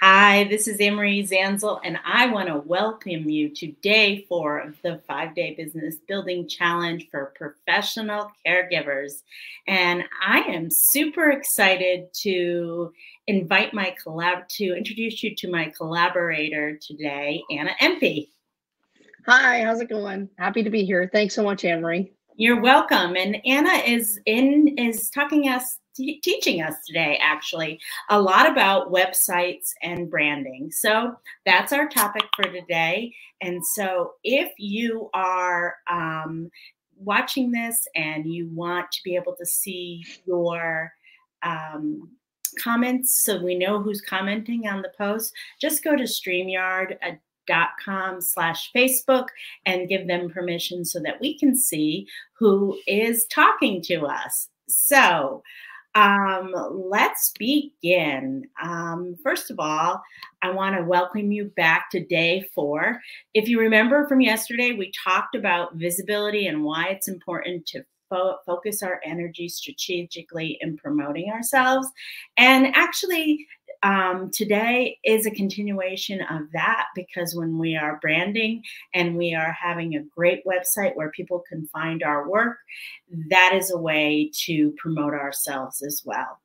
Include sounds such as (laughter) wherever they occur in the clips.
Hi, this is Anne-Marie Zanzal, and I want to welcome you to day four of the five day business building challenge for professional caregivers. And I am super excited to invite my collab to introduce you to my collaborator today, Anna Empey. Hi, how's it going? Happy to be here. Thanks so much, Anne-Marie. You're welcome. And Anna is in is talking us teaching us today actually a lot about websites and branding. So that's our topic for today. And so if you are um, watching this and you want to be able to see your um, comments so we know who's commenting on the post, just go to StreamYard dot com slash facebook and give them permission so that we can see who is talking to us so um, let's begin. Um, first of all, I want to welcome you back to day four. If you remember from yesterday, we talked about visibility and why it's important to fo focus our energy strategically in promoting ourselves. And actually, um, today is a continuation of that because when we are branding and we are having a great website where people can find our work, that is a way to promote ourselves as well.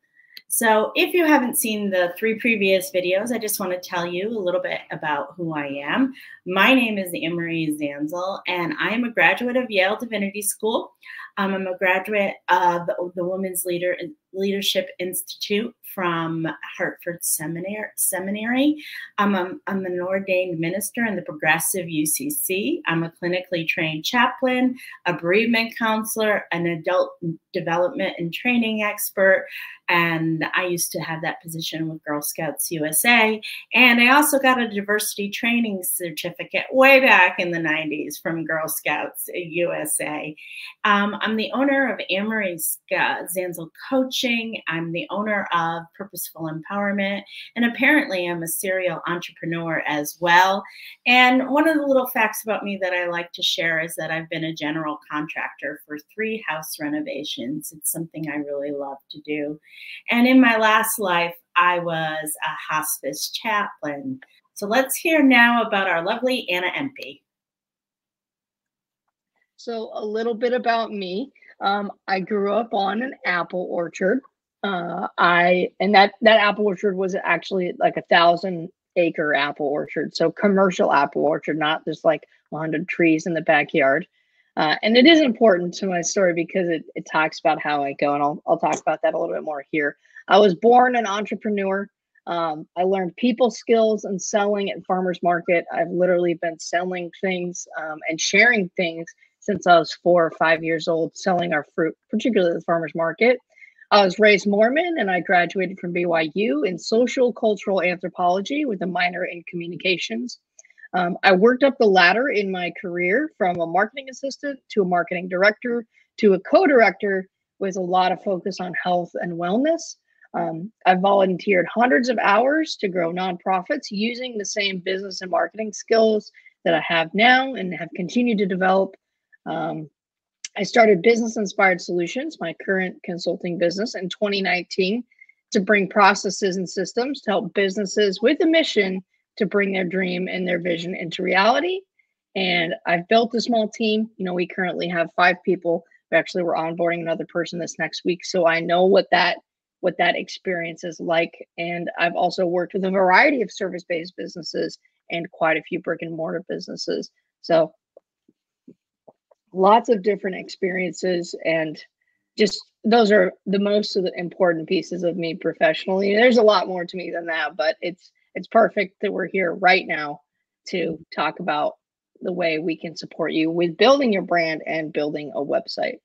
So if you haven't seen the three previous videos, I just want to tell you a little bit about who I am. My name is Anne-Marie Zanzal, and I am a graduate of Yale Divinity School. Um, I'm a graduate of the Women's Leader Leadership Institute from Hartford Seminary. Seminary. I'm, I'm an ordained minister in the Progressive UCC. I'm a clinically trained chaplain, a bereavement counselor, an adult development and training expert, and I used to have that position with Girl Scouts USA. And I also got a diversity training certificate way back in the 90s from Girl Scouts USA. Um, I'm the owner of Anne-Marie uh, Zanzal Coaching. I'm the owner of Purposeful Empowerment. And apparently, I'm a serial entrepreneur as well. And one of the little facts about me that I like to share is that I've been a general contractor for three house renovations. It's something I really love to do. And in my last life, I was a hospice chaplain. So let's hear now about our lovely Anna Empey. So a little bit about me. Um, I grew up on an apple orchard. Uh, I and that that apple orchard was actually like a thousand acre apple orchard, so commercial apple orchard, not just like 100 trees in the backyard. Uh, and it is important to my story because it, it talks about how I go, and I'll, I'll talk about that a little bit more here. I was born an entrepreneur. Um, I learned people skills and selling at farmers market. I've literally been selling things um, and sharing things since I was four or five years old, selling our fruit, particularly at the farmers market. I was raised Mormon and I graduated from BYU in social cultural anthropology with a minor in communications. Um, I worked up the ladder in my career from a marketing assistant to a marketing director to a co director with a lot of focus on health and wellness. Um, I've volunteered hundreds of hours to grow nonprofits using the same business and marketing skills that I have now and have continued to develop um, I started Business Inspired Solutions, my current consulting business, in 2019 to bring processes and systems to help businesses with a mission to bring their dream and their vision into reality. And I've built a small team. You know, we currently have five people. We actually we're onboarding another person this next week, so I know what that what that experience is like. And I've also worked with a variety of service-based businesses and quite a few brick and mortar businesses. So lots of different experiences and just those are the most of the important pieces of me professionally. There's a lot more to me than that, but it's it's perfect that we're here right now to talk about the way we can support you with building your brand and building a website.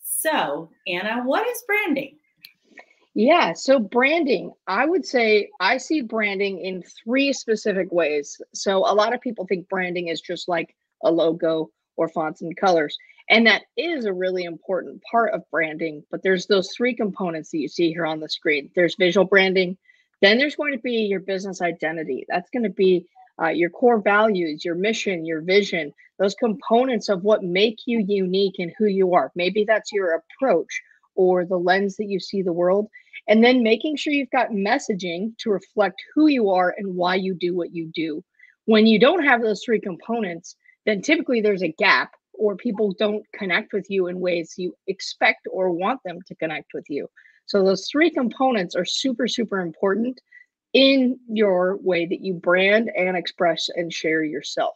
So, Anna, what is branding? Yeah, so branding, I would say I see branding in three specific ways. So, a lot of people think branding is just like a logo or fonts and colors. And that is a really important part of branding. But there's those three components that you see here on the screen there's visual branding, then there's going to be your business identity. That's going to be uh, your core values, your mission, your vision, those components of what make you unique and who you are. Maybe that's your approach or the lens that you see the world. And then making sure you've got messaging to reflect who you are and why you do what you do. When you don't have those three components, then typically there's a gap or people don't connect with you in ways you expect or want them to connect with you. So those three components are super, super important in your way that you brand and express and share yourself.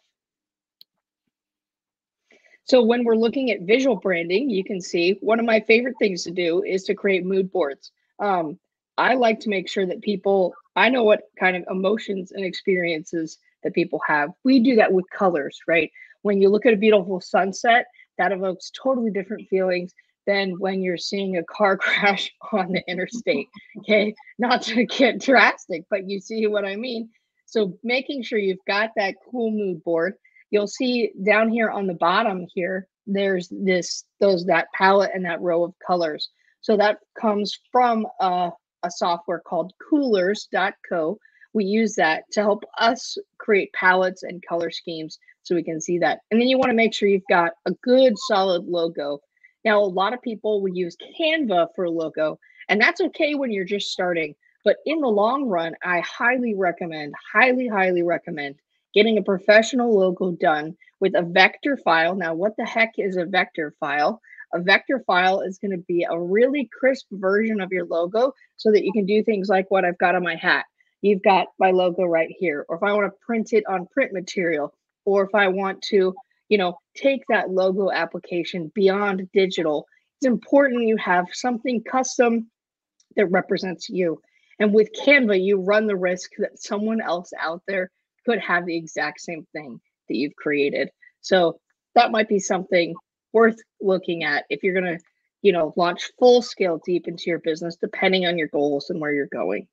So when we're looking at visual branding, you can see one of my favorite things to do is to create mood boards. Um, I like to make sure that people, I know what kind of emotions and experiences that people have. We do that with colors, right? When you look at a beautiful sunset, that evokes totally different feelings than when you're seeing a car (laughs) crash on the interstate. Okay. Not to get drastic, but you see what I mean. So making sure you've got that cool mood board. You'll see down here on the bottom here, there's this, those, that palette and that row of colors. So that comes from a, a software called coolors.co. We use that to help us create palettes and color schemes so we can see that. And then you want to make sure you've got a good solid logo now, a lot of people will use Canva for a logo, and that's okay when you're just starting. But in the long run, I highly recommend, highly, highly recommend getting a professional logo done with a vector file. Now, what the heck is a vector file? A vector file is going to be a really crisp version of your logo so that you can do things like what I've got on my hat. You've got my logo right here. Or if I want to print it on print material, or if I want to you know, take that logo application beyond digital. It's important you have something custom that represents you. And with Canva, you run the risk that someone else out there could have the exact same thing that you've created. So that might be something worth looking at if you're going to, you know, launch full scale deep into your business, depending on your goals and where you're going.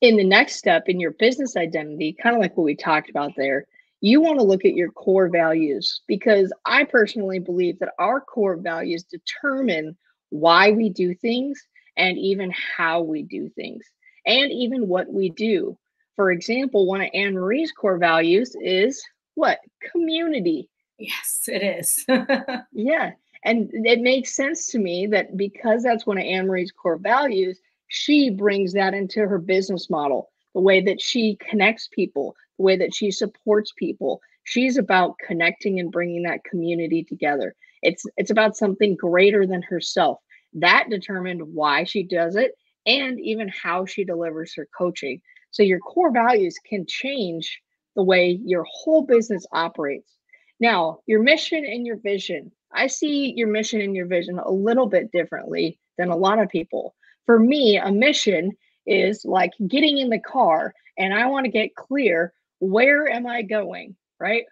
In the next step in your business identity, kind of like what we talked about there, you want to look at your core values because I personally believe that our core values determine why we do things and even how we do things and even what we do. For example, one of Anne Marie's core values is what? Community. Yes, it is. (laughs) yeah. And it makes sense to me that because that's one of Anne Marie's core values, she brings that into her business model, the way that she connects people, the way that she supports people. She's about connecting and bringing that community together. It's it's about something greater than herself. That determined why she does it and even how she delivers her coaching. So your core values can change the way your whole business operates. Now, your mission and your vision. I see your mission and your vision a little bit differently than a lot of people. For me, a mission is like getting in the car and I want to get clear where am I going? Right.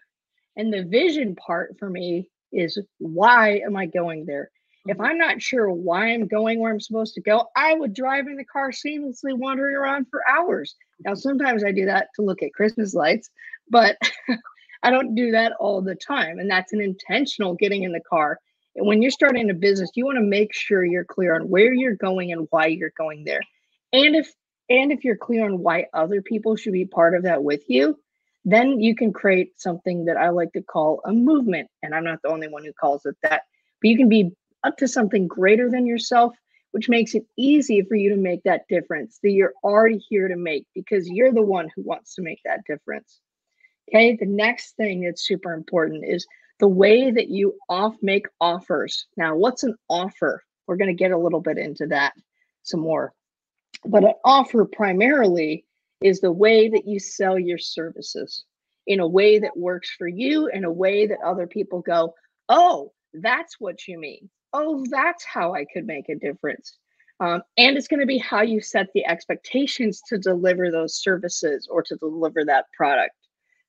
And the vision part for me is why am I going there? If mm-hmm. I'm not sure why I'm going where I'm supposed to go, I would drive in the car seamlessly wandering around for hours. Now, sometimes I do that to look at Christmas lights, but (laughs) I don't do that all the time. And that's an intentional getting in the car. When you're starting a business, you want to make sure you're clear on where you're going and why you're going there. And if and if you're clear on why other people should be part of that with you, then you can create something that I like to call a movement. And I'm not the only one who calls it that, but you can be up to something greater than yourself, which makes it easy for you to make that difference that you're already here to make because you're the one who wants to make that difference. Okay, the next thing that's super important is the way that you off make offers. Now, what's an offer? We're going to get a little bit into that some more. But an offer primarily is the way that you sell your services in a way that works for you, in a way that other people go, oh, that's what you mean. Oh, that's how I could make a difference. Um, and it's going to be how you set the expectations to deliver those services or to deliver that product.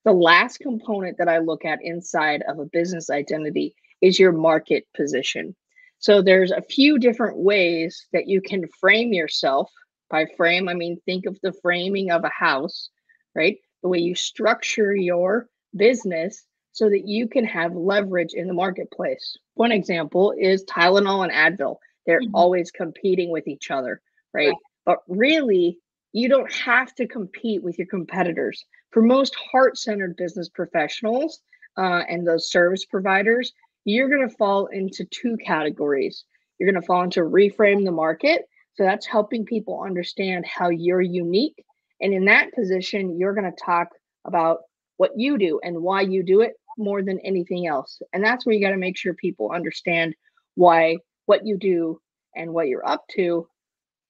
The last component that I look at inside of a business identity is your market position. So there's a few different ways that you can frame yourself by frame, I mean, think of the framing of a house, right? The way you structure your business so that you can have leverage in the marketplace. One example is Tylenol and Advil. They're mm-hmm. always competing with each other, right? right? But really, you don't have to compete with your competitors. For most heart centered business professionals uh, and those service providers, you're going to fall into two categories. You're going to fall into reframe the market So that's helping people understand how you're unique. And in that position, you're going to talk about what you do and why you do it more than anything else. And that's where you got to make sure people understand why what you do and what you're up to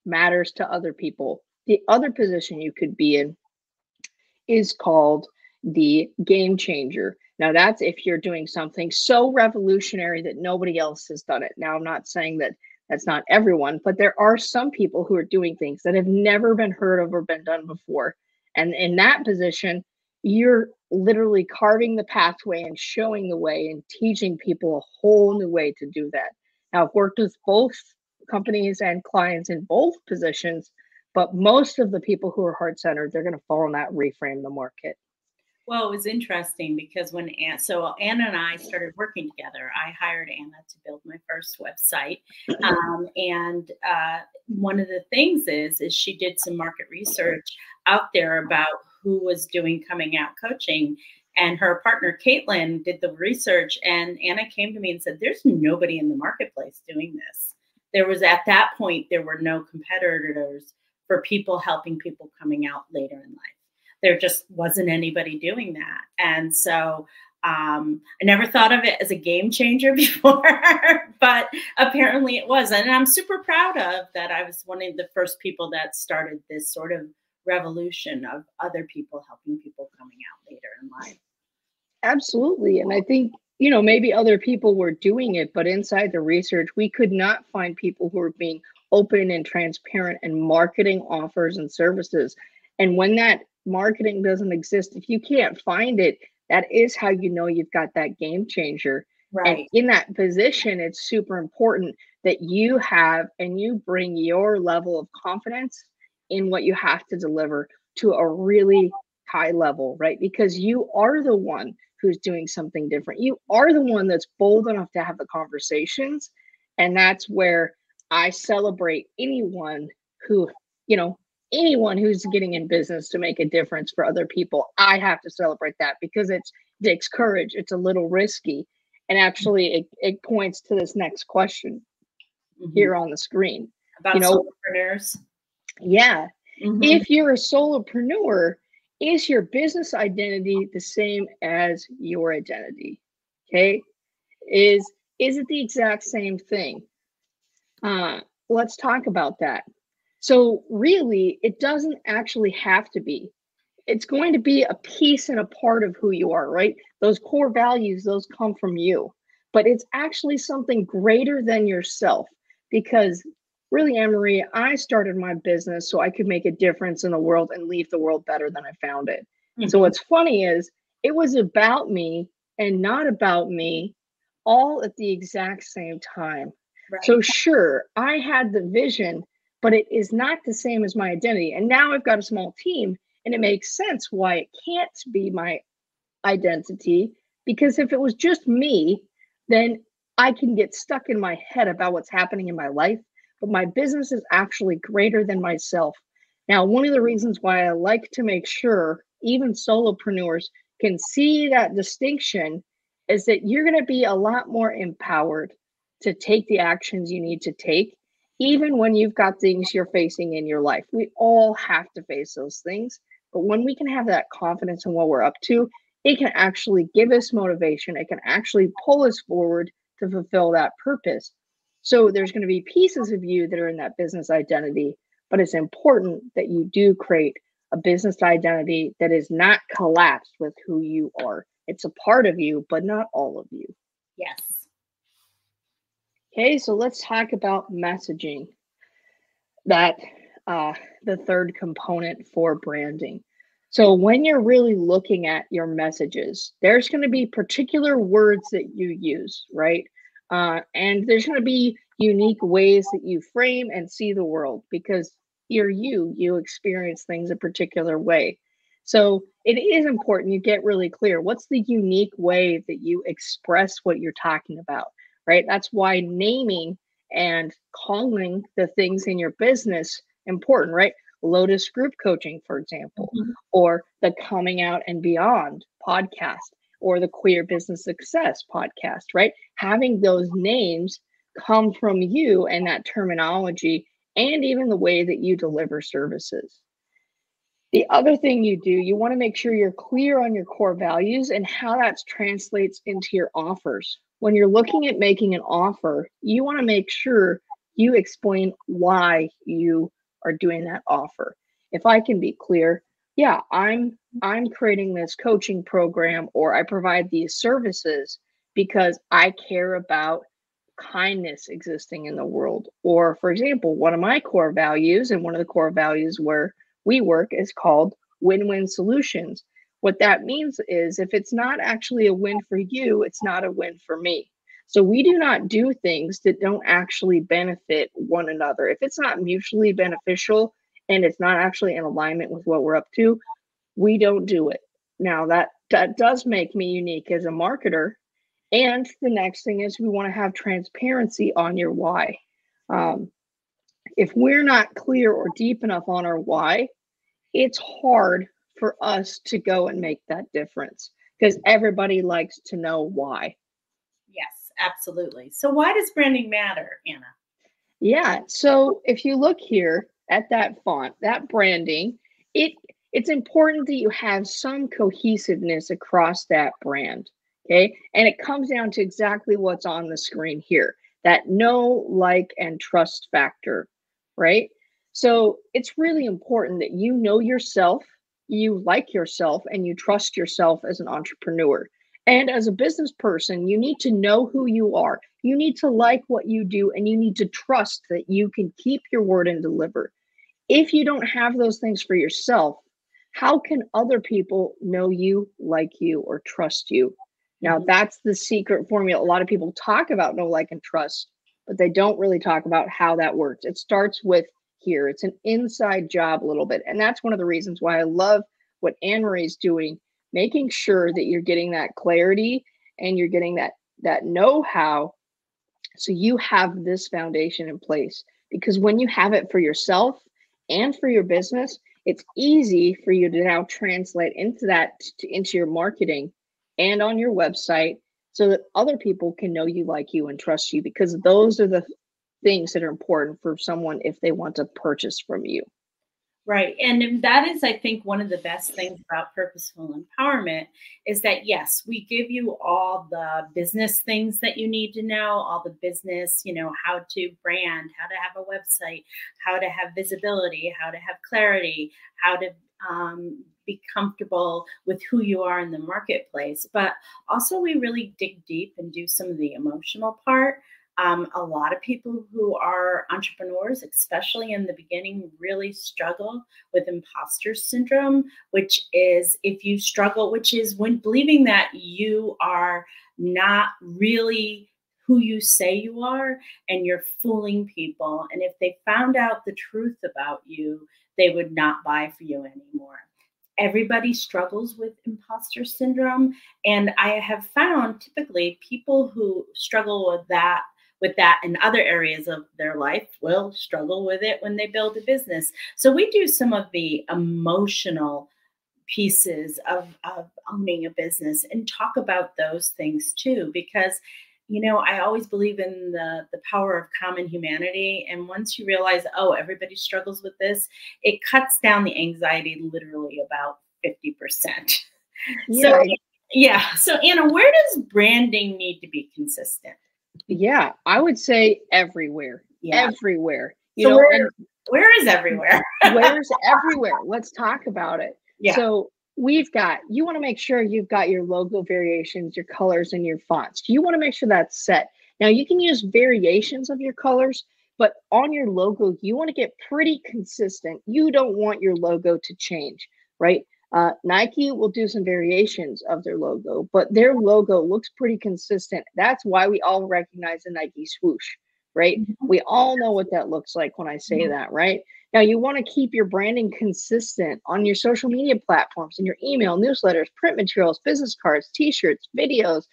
matters to other people. The other position you could be in is called the game changer. Now, that's if you're doing something so revolutionary that nobody else has done it. Now, I'm not saying that that's not everyone, but there are some people who are doing things that have never been heard of or been done before. And in that position, you're literally carving the pathway and showing the way and teaching people a whole new way to do that. Now, I've worked with both companies and clients in both positions, but most of the people who are heart centered, they're going to fall in that reframe the market. Well, it was interesting because when Anna, so Anna and I started working together, I hired Anna to build my first website, um, and uh, one of the things is is she did some market research out there about who was doing coming out coaching, and her partner Caitlin did the research, and Anna came to me and said, "There's nobody in the marketplace doing this." There was at that point there were no competitors for people helping people coming out later in life there just wasn't anybody doing that. And so um, I never thought of it as a game changer (laughs) before, but apparently it was. And I'm super proud of that. I was one of the first people that started this sort of revolution of other people helping people coming out later in life. Absolutely. And I think, you know, maybe other people were doing it, but inside the research, we could not find people who were being open and transparent and marketing offers and services. And when that marketing doesn't exist, if you can't find it, that is how you know you've got that game changer. Right. And in that position, it's super important that you have and you bring your level of confidence in what you have to deliver to a really high level, right? Because you are the one who's doing something different. You are the one that's bold enough to have the conversations. And that's where I celebrate anyone who, you know, anyone who's getting in business to make a difference for other people, I have to celebrate that because it's takes courage. It's a little risky. And actually it, it points to this next question mm-hmm. here on the screen. About you know, solopreneurs. Yeah. Mm-hmm. If you're a solopreneur, is your business identity the same as your identity? Okay. Is is it the exact same thing? Uh, let's talk about that. So, really, it doesn't actually have to be. It's going to be a piece and a part of who you are, right? Those core values, those come from you. But it's actually something greater than yourself because really, Anne Marie, I started my business so I could make a difference in the world and leave the world better than I found it. Mm-hmm. So, what's funny is it was about me and not about me all at the exact same time. Right. So, sure, I had the vision but it is not the same as my identity. And now I've got a small team, and it makes sense why it can't be my identity. Because if it was just me, then I can get stuck in my head about what's happening in my life. But my business is actually greater than myself. Now, one of the reasons why I like to make sure even solopreneurs can see that distinction is that you're going to be a lot more empowered to take the actions you need to take even when you've got things you're facing in your life. We all have to face those things. But when we can have that confidence in what we're up to, it can actually give us motivation. It can actually pull us forward to fulfill that purpose. So there's going to be pieces of you that are in that business identity, but it's important that you do create a business identity that is not collapsed with who you are. It's a part of you, but not all of you. Yes. Okay, so let's talk about messaging. That uh, the third component for branding. So when you're really looking at your messages, there's going to be particular words that you use, right? Uh, and there's going to be unique ways that you frame and see the world because you're you. You experience things a particular way. So it is important you get really clear. What's the unique way that you express what you're talking about? Right? That's why naming and calling the things in your business important, right? Lotus Group Coaching, for example, mm-hmm. or the Coming Out and Beyond podcast, or the Queer Business Success podcast, right? Having those names come from you and that terminology and even the way that you deliver services. The other thing you do, you want to make sure you're clear on your core values and how that translates into your offers. When you're looking at making an offer, you want to make sure you explain why you are doing that offer. If I can be clear, yeah, I'm I'm creating this coaching program or I provide these services because I care about kindness existing in the world. Or for example, one of my core values and one of the core values where we work is called win win solutions. What that means is if it's not actually a win for you, it's not a win for me. So we do not do things that don't actually benefit one another. If it's not mutually beneficial and it's not actually in alignment with what we're up to, we don't do it. Now that that does make me unique as a marketer. And the next thing is we want to have transparency on your why. Um, if we're not clear or deep enough on our why, it's hard for us to go and make that difference because everybody likes to know why. Yes, absolutely. So, why does branding matter, Anna? Yeah. So, if you look here at that font, that branding, it it's important that you have some cohesiveness across that brand. Okay. And it comes down to exactly what's on the screen here that know, like, and trust factor right? So it's really important that you know yourself, you like yourself, and you trust yourself as an entrepreneur. And as a business person, you need to know who you are. You need to like what you do, and you need to trust that you can keep your word and deliver. If you don't have those things for yourself, how can other people know you, like you, or trust you? Now, mm-hmm. that's the secret formula. A lot of people talk about know, like, and trust, but they don't really talk about how that works. It starts with here. It's an inside job a little bit. And that's one of the reasons why I love what Anne Marie's doing, making sure that you're getting that clarity and you're getting that that know-how so you have this foundation in place because when you have it for yourself and for your business it's easy for you to now translate into that to, into your marketing and on your website so that other people can know you, like you, and trust you because those are the things that are important for someone if they want to purchase from you. Right. And that is, I think, one of the best things about purposeful empowerment is that, yes, we give you all the business things that you need to know, all the business, you know, how to brand, how to have a website, how to have visibility, how to have clarity, how to um, be comfortable with who you are in the marketplace. But also, we really dig deep and do some of the emotional part. Um, a lot of people who are entrepreneurs, especially in the beginning, really struggle with imposter syndrome, which is if you struggle, which is when believing that you are not really who you say you are and you're fooling people. And if they found out the truth about you, they would not buy for you anymore everybody struggles with imposter syndrome and i have found typically people who struggle with that with that in other areas of their life will struggle with it when they build a business so we do some of the emotional pieces of, of owning a business and talk about those things too because you know, I always believe in the the power of common humanity. And once you realize, oh, everybody struggles with this, it cuts down the anxiety literally about 50%. Yeah. (laughs) So yeah. So Anna, where does branding need to be consistent? Yeah, I would say everywhere. Yeah. Everywhere. You so know, where, where is everywhere? (laughs) where's everywhere? Let's talk about it. Yeah. So we've got you want to make sure you've got your logo variations your colors and your fonts you want to make sure that's set now you can use variations of your colors but on your logo you want to get pretty consistent you don't want your logo to change right uh, nike will do some variations of their logo but their logo looks pretty consistent that's why we all recognize the nike swoosh right mm-hmm. we all know what that looks like when i say mm-hmm. that right now, you want to keep your branding consistent on your social media platforms, in your email, newsletters, print materials, business cards, t shirts, videos,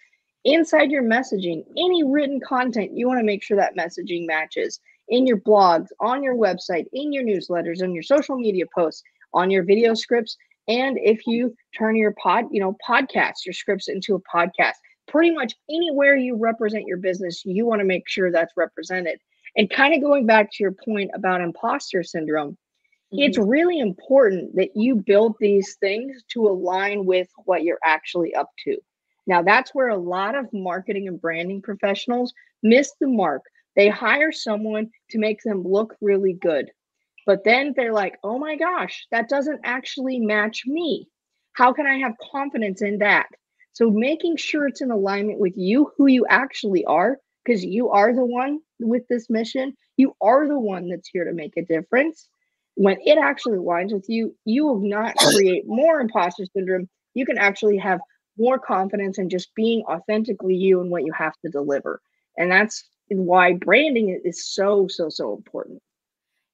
inside your messaging, any written content, you want to make sure that messaging matches in your blogs, on your website, in your newsletters, in your social media posts, on your video scripts. And if you turn your pod, you know, podcast, your scripts into a podcast, pretty much anywhere you represent your business, you want to make sure that's represented. And kind of going back to your point about imposter syndrome, mm-hmm. it's really important that you build these things to align with what you're actually up to. Now, that's where a lot of marketing and branding professionals miss the mark. They hire someone to make them look really good. But then they're like, oh my gosh, that doesn't actually match me. How can I have confidence in that? So making sure it's in alignment with you, who you actually are, because you are the one with this mission. You are the one that's here to make a difference. When it actually aligns with you, you will not create more imposter syndrome. You can actually have more confidence in just being authentically you and what you have to deliver. And that's why branding is so, so, so important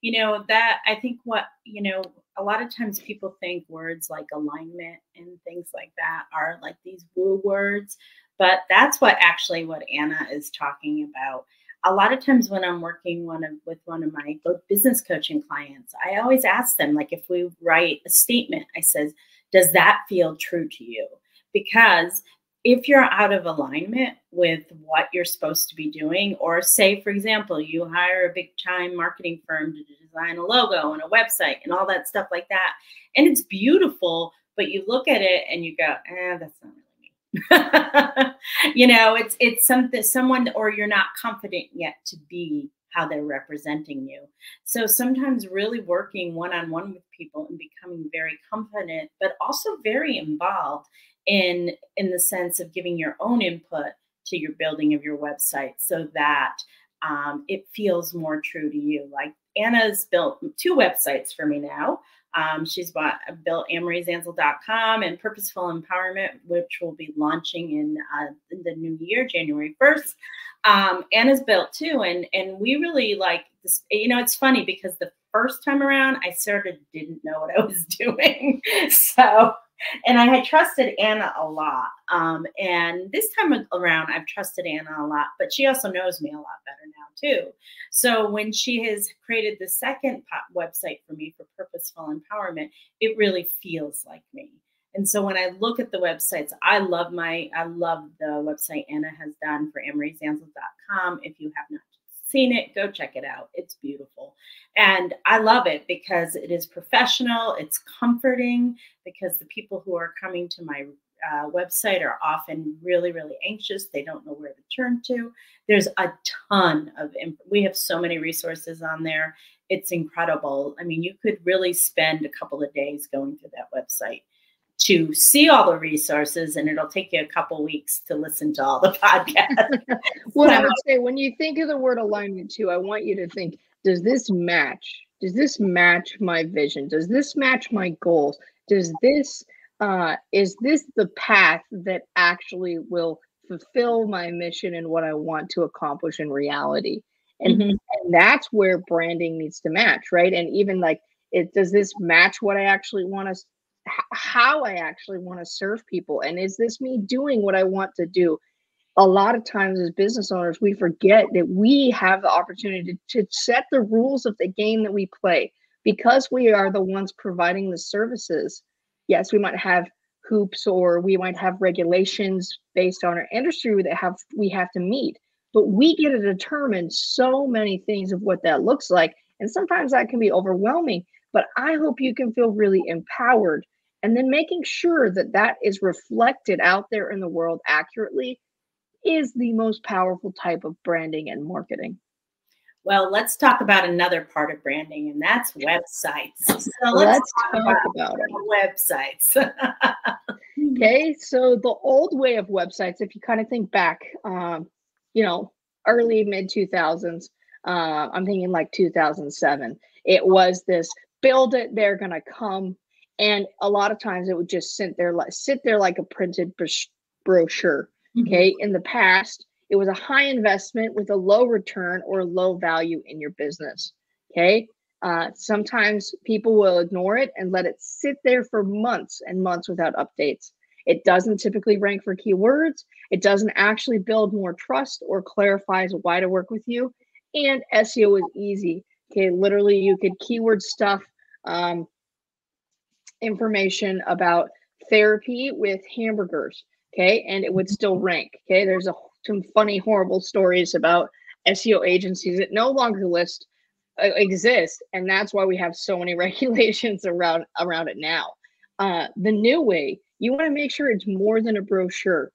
you know that i think what you know a lot of times people think words like alignment and things like that are like these woo words but that's what actually what anna is talking about. A lot of times when i'm working one of with one of my business coaching clients i always ask them like if we write a statement i says does that feel true to you? Because if you're out of alignment with what you're supposed to be doing, or say, for example, you hire a big time marketing firm to design a logo and a website and all that stuff like that, and it's beautiful, but you look at it and you go, eh, that's not really me. (laughs) you know, it's it's something someone or you're not confident yet to be how they're representing you. So sometimes really working one on one with people and becoming very confident, but also very involved in in the sense of giving your own input to your building of your website so that um, it feels more true to you. Like Anna's built two websites for me now. Um, she's bought, built AnneMarieZanzal.com and Purposeful Empowerment, which will be launching in, uh, in the new year, January 1st. Um, Anna's built too. And, and we really like this. You know, it's funny because the first time around, I sort of didn't know what I was (laughs) doing. so and I had trusted Anna a lot. Um, and this time around, I've trusted Anna a lot, but she also knows me a lot better now, too. So when she has created the second website for me for purposeful empowerment, it really feels like me. And so when I look at the websites, I love my, I love the website Anna has done for AnneMarieZanzal.com. If you have not seen it, go check it out. It's beautiful. And I love it because it is professional, it's comforting, because the people who are coming to my uh, website are often really, really anxious. They don't know where to turn to. There's a ton of, we have so many resources on there. It's incredible. I mean, you could really spend a couple of days going through that website to see all the resources and it'll take you a couple weeks to listen to all the (laughs) podcasts. (laughs) well, I would say when you think of the word alignment too, I want you to think, does this match? Does this match my vision? Does this match my goals? Does this uh is this the path that actually will fulfill my mission and what I want to accomplish in reality? And, mm-hmm. and that's where branding needs to match, right? And even like it does this match what I actually want to how I actually want to serve people. And is this me doing what I want to do? A lot of times, as business owners, we forget that we have the opportunity to, to set the rules of the game that we play because we are the ones providing the services. Yes, we might have hoops or we might have regulations based on our industry that have we have to meet but we get to determine so many things of what that looks like and sometimes that can be overwhelming but i hope you can feel really empowered and then making sure that that is reflected out there in the world accurately is the most powerful type of branding and marketing. Well, let's talk about another part of branding, and that's websites. So let's, let's talk, talk, about, about websites. (laughs) okay, so the old way of websites, if you kind of think back, um, you know, early mid 2000s, uh, I'm thinking like 2007, it was this build it, they're going to come and a lot of times it would just sit there like sit there like a printed brochure mm-hmm. okay? In the past it was a high investment with a low return or low value in your business okay? Uh, sometimes people will ignore it and let it sit there for months and months without updates. It doesn't typically rank for keywords. It doesn't actually build more trust or clarifies why to work with you. And seo is easy okay? Literally you could keyword stuff um, information about therapy with hamburgers. Okay. And it would still rank. Okay. There's a, some funny, horrible stories about SEO agencies that no longer list uh, exist, and that's why we have so many (laughs) regulations around around it now. Uh, the new way, you want to make sure it's more than a brochure.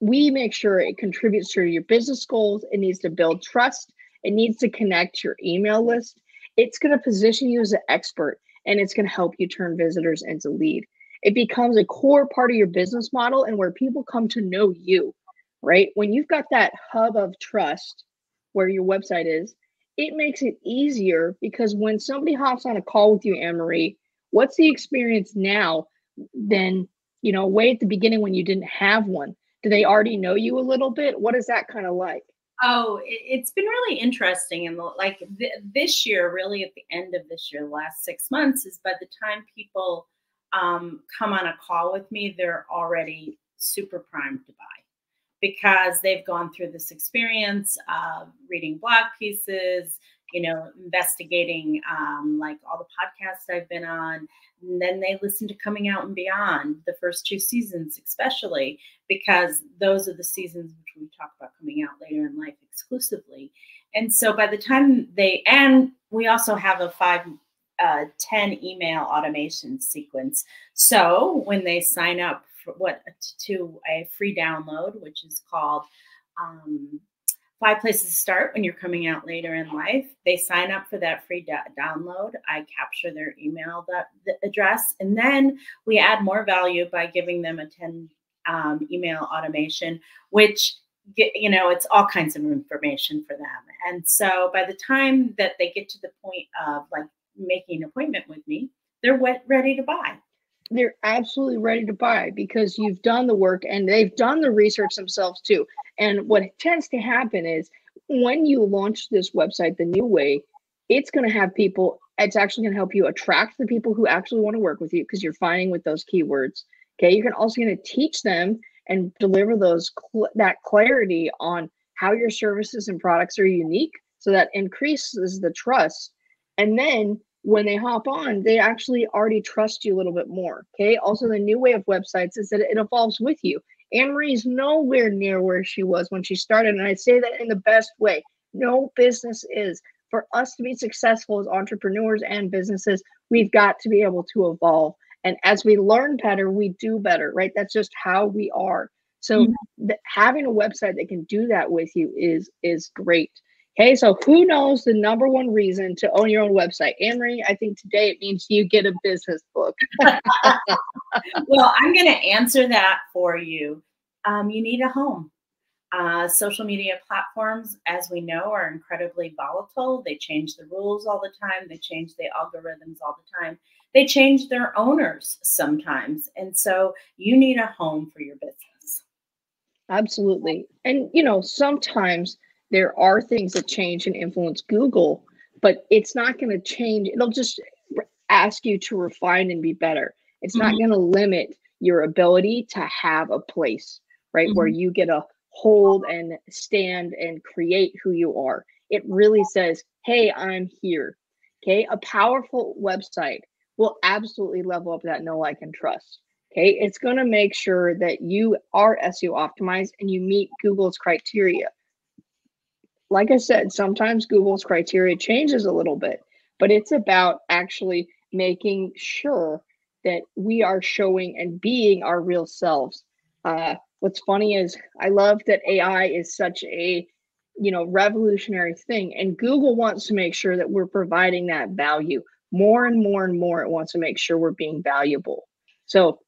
We make sure it contributes to your business goals. It needs to build trust. It needs to connect your email list. It's going to position you as an expert, and it's going to help you turn visitors into lead. It becomes a core part of your business model and where people come to know you, right? When you've got that hub of trust where your website is, it makes it easier because when somebody hops on a call with you, Anne Marie, what's the experience now than you know way at the beginning when you didn't have one? Do they already know you a little bit? What is that kind of like? Oh, it's been really interesting, and like th- this year, really at the end of this year, the last six months, is by the time people um, come on a call with me, they're already super primed to buy because they've gone through this experience of reading blog pieces, you know, investigating um, like all the podcasts I've been on. And then they listen to Coming Out and Beyond, the first two seasons, especially because those are the seasons which we talk about coming out later in life exclusively. And so by the time they, and we also have a five uh, 10 email automation sequence. So when they sign up for what to a free download, which is called um, Five Places to Start when you're coming out later in life, they sign up for that free download. I capture their email that, address, and then we add more value by giving them a 10 um, email automation, which you know, it's all kinds of information for them. And so by the time that they get to the point of like making an appointment with me, they're ready to buy. They're absolutely ready to buy because you've done the work and they've done the research themselves too. And what tends to happen is when you launch this website the new way, it's going to have people, it's actually going to help you attract the people who actually want to work with you because you're finding with those keywords. Okay. You're also going to teach them and deliver those that clarity on how your services and products are unique so that increases the trust and then when they hop on, they actually already trust you a little bit more. Okay. Also, the new way of websites is that it evolves with you. Anne Marie's nowhere near where she was when she started. And I say that in the best way. No business is. For us to be successful as entrepreneurs and businesses, we've got to be able to evolve. And as we learn better, we do better, right? That's just how we are. So mm-hmm. th- having a website that can do that with you is is great. Okay, so who knows the number one reason to own your own website? Anne-Marie, I think today it means you get a business book. (laughs) (laughs) well, I'm going to answer that for you. Um, you need a home. Uh, social media platforms, as we know, are incredibly volatile. They change the rules all the time, they change the algorithms all the time, they change their owners sometimes. And so you need a home for your business. Absolutely. And, you know, sometimes there are things that change and influence Google, but it's not going to change. It'll just ask you to refine and be better. It's mm-hmm. not going to limit your ability to have a place, right? Mm-hmm. Where you get a hold and stand and create who you are. It really says, hey, I'm here. Okay. A powerful website will absolutely level up that know, like, and trust. Okay. It's going to make sure that you are SEO optimized and you meet Google's criteria like I said, sometimes Google's criteria changes a little bit, but it's about actually making sure that we are showing and being our real selves. Uh, what's funny is I love that AI is such a you know revolutionary thing, and Google wants to make sure that we're providing that value more and more and more. It wants to make sure we're being valuable. So,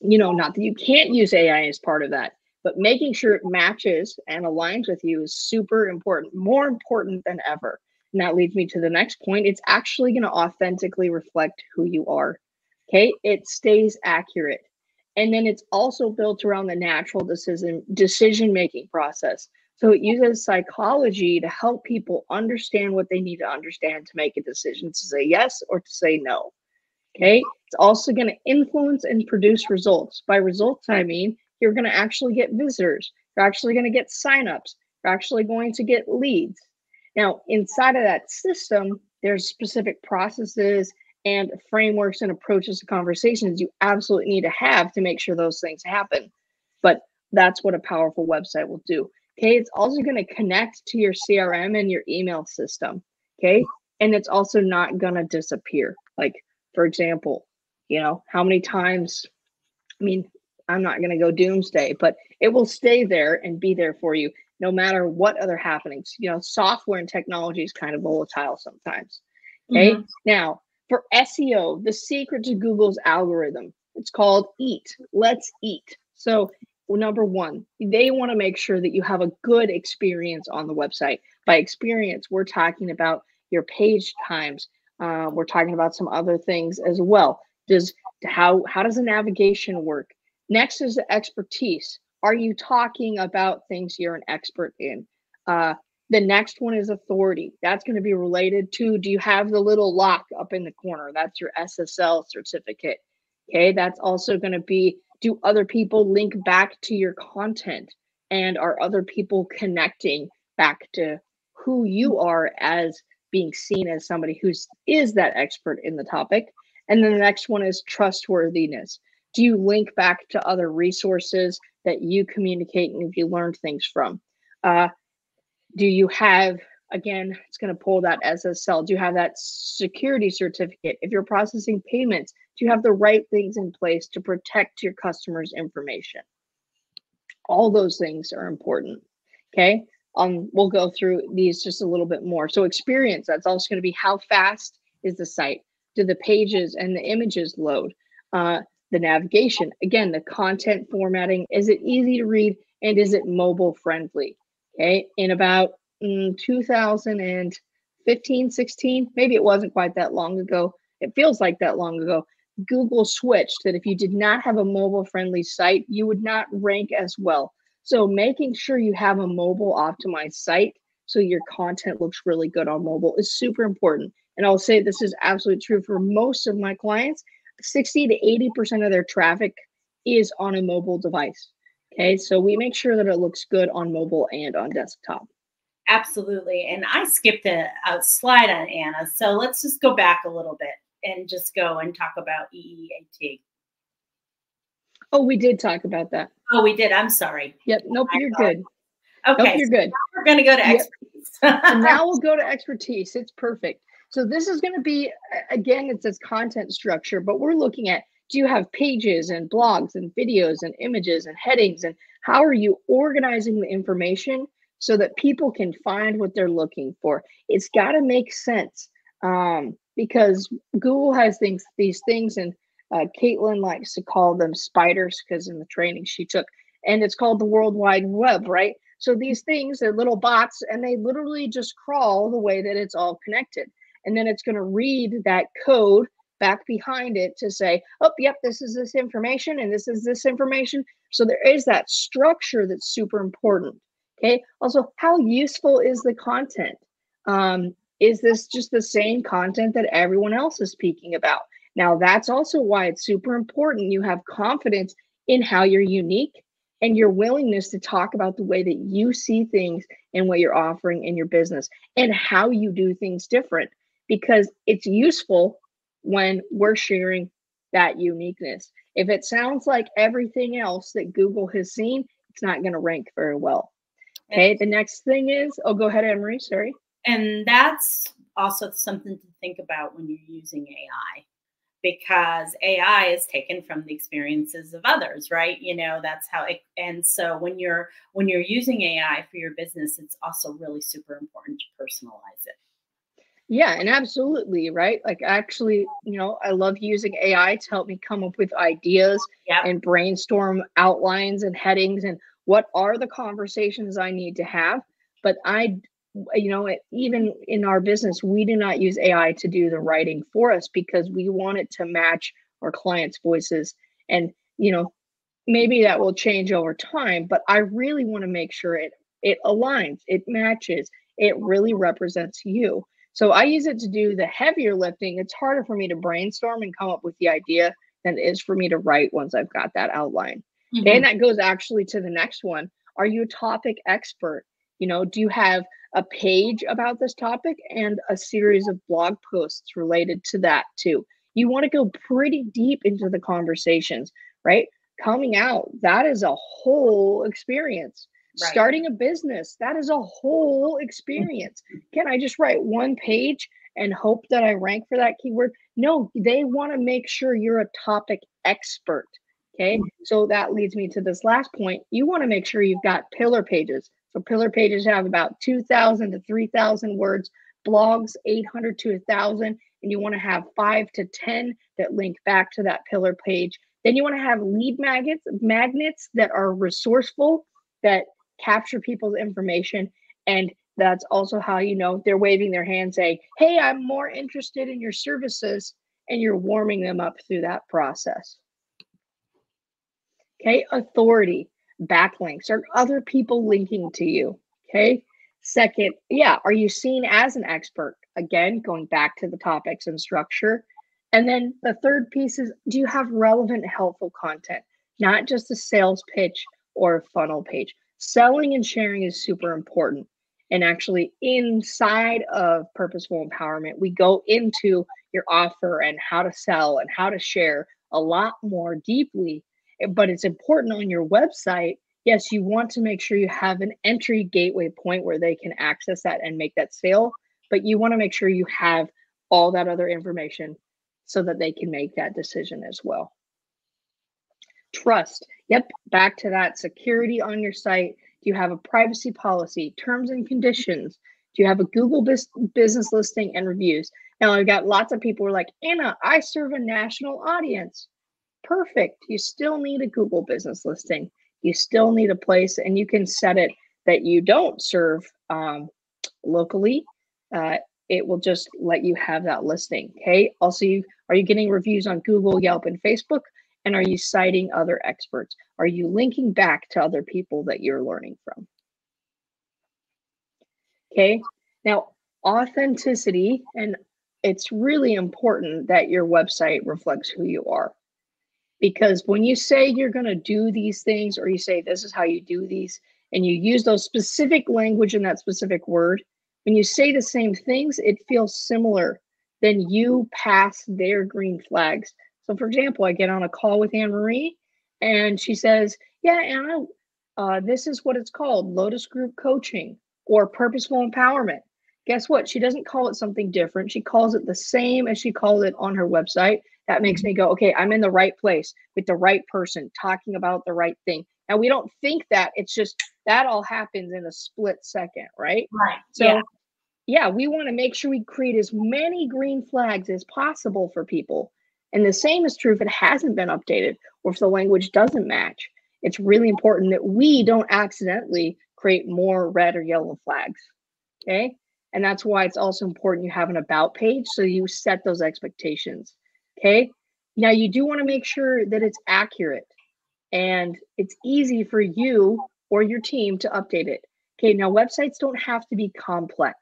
you know, not that you can't use AI as part of that, but making sure it matches and aligns with you is super important, more important than ever. And that leads me to the next point. It's actually going to authentically reflect who you are. Okay. It stays accurate. And then it's also built around the natural decision decision making process. So it uses psychology to help people understand what they need to understand to make a decision to say yes or to say no. Okay. It's also going to influence and produce results. By results, I mean you're going to actually get visitors. You're actually going to get signups. You're actually going to get leads. Now, inside of that system, there's specific processes and frameworks and approaches to conversations you absolutely need to have to make sure those things happen. But that's what a powerful website will do. Okay. It's also going to connect to your CRM and your email system. Okay. And it's also not going to disappear. Like, for example, you know, how many times, I mean, I'm not going to go doomsday, but it will stay there and be there for you no matter what other happenings. You know, software and technology is kind of volatile sometimes. Okay. Mm-hmm. Now, for SEO, the secret to Google's algorithm, it's called EAT. Let's eat. So, number one, they want to make sure that you have a good experience on the website. By experience, we're talking about your page times. Uh, we're talking about some other things as well. Does how how does the navigation work? Next is the expertise. Are you talking about things you're an expert in? Uh, the next one is authority. That's going to be related to do you have the little lock up in the corner? That's your SSL certificate. Okay, that's also going to be do other people link back to your content? And are other people connecting back to who you are as being seen as somebody who's is that expert in the topic? And then the next one is trustworthiness. Do you link back to other resources that you communicate and you learn things from? Uh, do you have again it's going to pull that ssl do you have that security certificate? If you're processing payments do you have the right things in place to protect your customers information? All those things are important okay? Um we'll go through these just a little bit more. So experience that's also going to be how fast is the site? Do the pages and the images load? Uh, the navigation again the content formatting is it easy to read and is it mobile friendly Okay, in about mm, 2015, 16, maybe it wasn't quite that long ago. It feels like that long ago. Google switched that if you did not have a mobile friendly site, you would not rank as well. So making sure you have a mobile optimized site so your content looks really good on mobile is super important. And I'll say this is absolutely true for most of my clients. 60 to 80% of their traffic is on a mobile device. Okay, so we make sure that it looks good on mobile and on desktop. Absolutely. And I skipped a, a, slide on Anna. So let's just go back a little bit and just go and talk about EEAT. Oh, we did talk about that. Oh, we did. I'm sorry. Yep. Nope, you're good. Okay. Nope, you're good. we're going to go to yep. expertise. and now (laughs) we'll go to expertise. It's perfect. So this is going to be, again, it says content structure, but we're looking at do you have pages and blogs and videos and images and headings and how are you organizing the information so that people can find what they're looking for? It's got to make sense um, because google has things these things and uh, caitlin likes to call them spiders because in the training she took and it's called the world wide web right? So these things they're little bots and they literally just crawl the way that it's all connected and then it's going to read that code back behind it to say, oh, yep, this is this information and this is this information. So there is that structure that's super important. Okay. Also, how useful is the content? Um, is this just the same content that everyone else is speaking about? Now, that's also why it's super important you have confidence in how you're unique and your willingness to talk about the way that you see things and what you're offering in your business and how you do things different because it's useful when we're sharing that uniqueness. If it sounds like everything else that Google has seen, it's not going to rank very well. Okay, the next thing is, oh, go ahead, Emery. Sorry. And that's also something to think about when you're using AI because AI is taken from the experiences of others, right? You know, that's how it and so when you're when you're using AI for your business, it's also really super important to personalize it. Yeah, and absolutely, right? Like actually, you know, I love using AI to help me come up with ideas yep. and brainstorm outlines and headings and what are the conversations I need to have. But I you know, even in our business, we do not use AI to do the writing for us because we want it to match our clients' voices. And, you know, maybe that will change over time, but I really want to make sure it it aligns, it matches, it really represents you. So I use it to do the heavier lifting. It's harder for me to brainstorm and come up with the idea than it is for me to write once I've got that outline. Mm-hmm. And that goes actually to the next one. Are you a topic expert? You know, do you have a page about this topic and a series of blog posts related to that too? You want to go pretty deep into the conversations, right? Coming out, that is a whole experience Right. Starting a business, that is a whole experience. Can I just write one page and hope that I rank for that keyword? No, they want to make sure you're a topic expert. Okay. Mm-hmm. So that leads me to this last point. You want to make sure you've got pillar pages. So pillar pages have about 2,000 to 3,000 words, blogs 800 to 1,000, and you want to have five to 10 that link back to that pillar page. Then you want to have lead magnets, magnets that are resourceful, that capture people's information. And that's also how you know they're waving their hand saying, Hey, I'm more interested in your services. And you're warming them up through that process. Okay, authority, backlinks, are other people linking to you? Okay, second, yeah, are you seen as an expert? Again, going back to the topics and structure. And then the third piece is do you have relevant, helpful content, not just a sales pitch or a funnel page? Selling and sharing is super important. And actually, inside of purposeful empowerment, we go into your offer and how to sell and how to share a lot more deeply Eh, but it's important on your website. Yes, you want to make sure you have an entry gateway point where they can access that and make that sale, but you want to make sure you have all that other information so that they can make that decision as well. Trust. Yep, back to that security on your site. Do you have a privacy policy, terms and conditions? Do you have a Google business listing and reviews? Now, I've got lots of people who are like, Anna, I serve a national audience perfect. You still need a Google business listing. You still need a place, and you can set it that you don't serve um, locally. Uh, it will just let you have that listing. Okay. Also, you, are you getting reviews on Google, Yelp, and Facebook? And are you citing other experts? Are you linking back to other people that you're learning from? Okay. Now, authenticity, and it's really important that your website reflects who you are because when you say you're going to do these things or you say this is how you do these and you use those specific language and that specific word when you say the same things it feels similar then you pass their green flags so for example i get on a call with anne marie and she says yeah anna uh, this is what it's called lotus group coaching or purposeful empowerment guess what she doesn't call it something different she calls it the same as she called it on her website that makes me go, okay, I'm in the right place with the right person talking about the right thing. Now we don't think that it's just that all happens in a split second, right? Right. So yeah, yeah we want to make sure we create as many green flags as possible for people. And the same is true if it hasn't been updated or if the language doesn't match. It's really important that we don't accidentally create more red or yellow flags. Okay. And that's why it's also important you have an about page so you set those expectations. Okay. Now you do want to make sure that it's accurate and it's easy for you or your team to update it. Okay. Now websites don't have to be complex.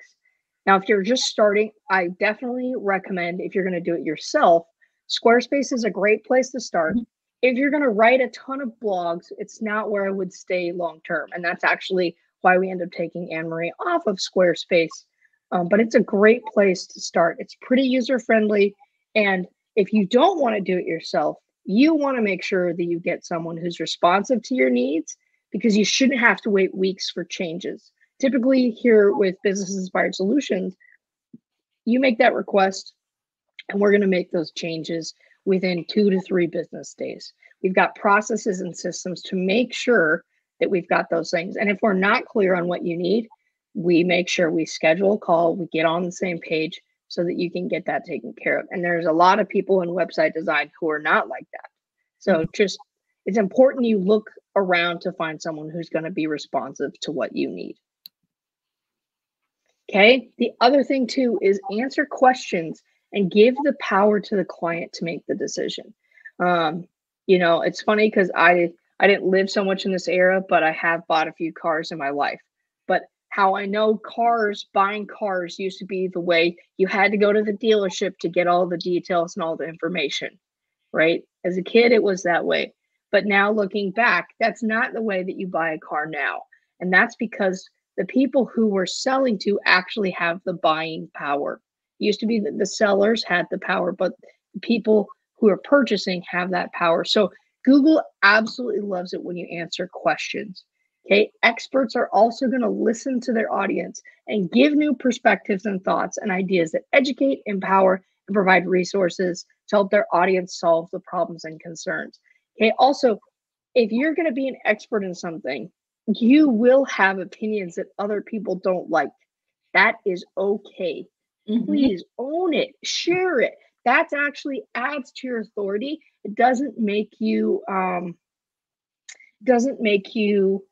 Now, if you're just starting, I definitely recommend if you're going to do it yourself, Squarespace is a great place to start. Mm-hmm. If you're going to write a ton of blogs, it's not where I would stay long term. And that's actually why we end up taking Anne Marie off of Squarespace. Um, but it's a great place to start. It's pretty user friendly. And if you don't want to do it yourself, you want to make sure that you get someone who's responsive to your needs because you shouldn't have to wait weeks for changes. Typically, here with Business Inspired Solutions, you make that request and we're going to make those changes within two to three business days. We've got processes and systems to make sure that we've got those things. And if we're not clear on what you need, we make sure we schedule a call, we get on the same page, so that you can get that taken care of. And there's a lot of people in website design who are not like that. So mm-hmm. just it's important you look around to find someone who's going to be responsive to what you need. Okay. The other thing too is answer questions and give the power to the client to make the decision. Um, you know, it's funny because I I didn't live so much in this era, but I have bought a few cars in my life. But how I know cars, buying cars used to be the way you had to go to the dealership to get all the details and all the information, right? As a kid, it was that way. But now looking back, that's not the way that you buy a car now. And that's because the people who were selling to actually have the buying power. Used to be that the sellers had the power, but people who are purchasing have that power. So Google absolutely loves it when you answer questions Okay, experts are also going to listen to their audience and give new perspectives and thoughts and ideas that educate, empower, and provide resources to help their audience solve the problems and concerns. Okay, also, if you're going to be an expert in something, you will have opinions that other people don't like. That is okay. Mm-hmm. Please own it, share it. That actually adds to your authority. It doesn't make you um doesn't make you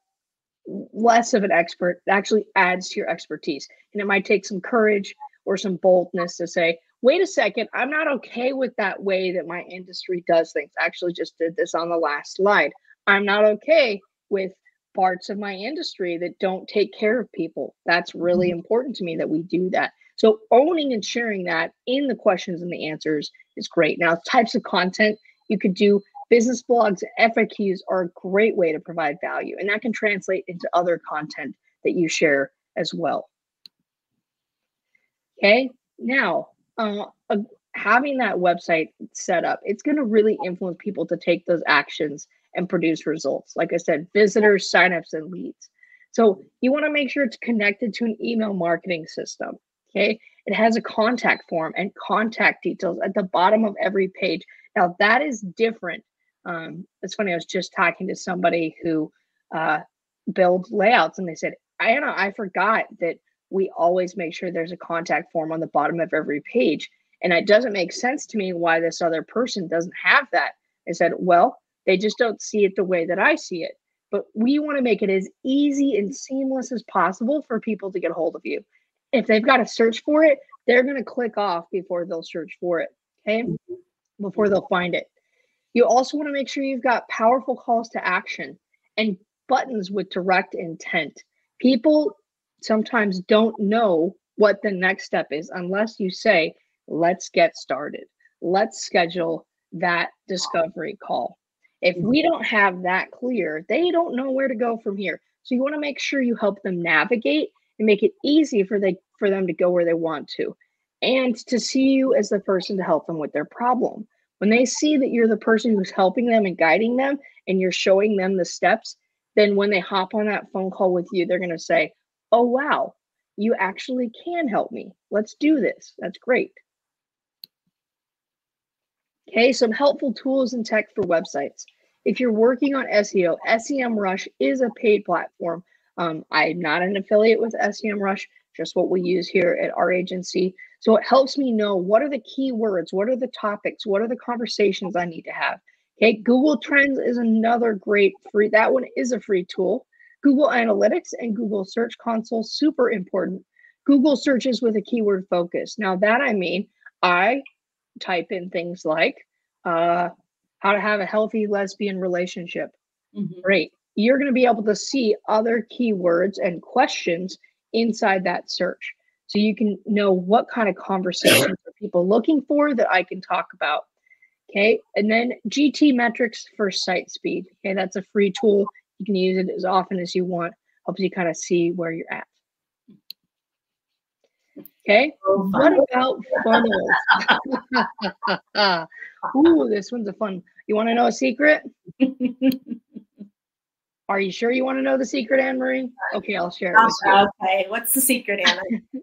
less of an expert. It actually adds to your expertise. And it might take some courage or some boldness to say, wait a second, I'm not okay with that way that my industry does things. I actually just did this on the last slide. I'm not okay with parts of my industry that don't take care of people. That's really mm-hmm. important to me that we do that. So owning and sharing that in the questions and the answers is great. Now, types of content you could do business blogs, FAQs are a great way to provide value, and that can translate into other content that you share as well. Okay, now uh, having that website set up, it's going to really influence people to take those actions and produce results. Like I said, visitors, signups, and leads. So you want to make sure it's connected to an email marketing system. Okay. It has a contact form and contact details at the bottom of every page. Now that is different. Um, it's funny. I was just talking to somebody who uh, builds layouts, and they said, "Anna, I forgot that we always make sure there's a contact form on the bottom of every page, and it doesn't make sense to me why this other person doesn't have that." I said, "Well, they just don't see it the way that I see it. But we want to make it as easy and seamless as possible for people to get a hold of you. If they've got to search for it, they're going to click off before they'll search for it. Okay. Mm-hmm. Before they'll find it. You also want to make sure you've got powerful calls to action and buttons with direct intent. People sometimes don't know what the next step is unless you say, let's get started. Let's schedule that discovery call. If mm-hmm. we don't have that clear, they don't know where to go from here. So you want to make sure you help them navigate and make it easy for they for them to go where they want to and to see you as the person to help them with their problem. When they see that you're the person who's helping them and guiding them and you're showing them the steps, then when they hop on that phone call with you, they're going to say, "Oh wow, you actually can help me. Let's do this. That's great." Okay, some helpful tools and tech for websites. If you're working on SEO, SEMrush is a paid platform. Um, I'm not an affiliate with SEMrush, just what we use here at our agency. So it helps me know what are the keywords, what are the topics, what are the conversations I need to have. Okay, Google Trends is another great free, that one is a free tool. Google Analytics and Google Search Console, super important. Google searches with a keyword focus. Now, that I mean, I type in things like uh, how to have a healthy lesbian relationship. Mm-hmm. Great. You're going to be able to see other keywords and questions inside that search. So you can know what kind of conversations are people looking for that I can talk about. Okay. And then GTmetrix for site speed. Okay. That's a free tool. You can use it as often as you want. Helps you kind of see where you're at. Okay. What about funnels? (laughs) Ooh, this one's a fun. You want to know a secret? (laughs) Are you sure you want to know the secret, Anne Marie? Uh, okay, I'll share it uh, with you. Okay, what's the secret, Anna?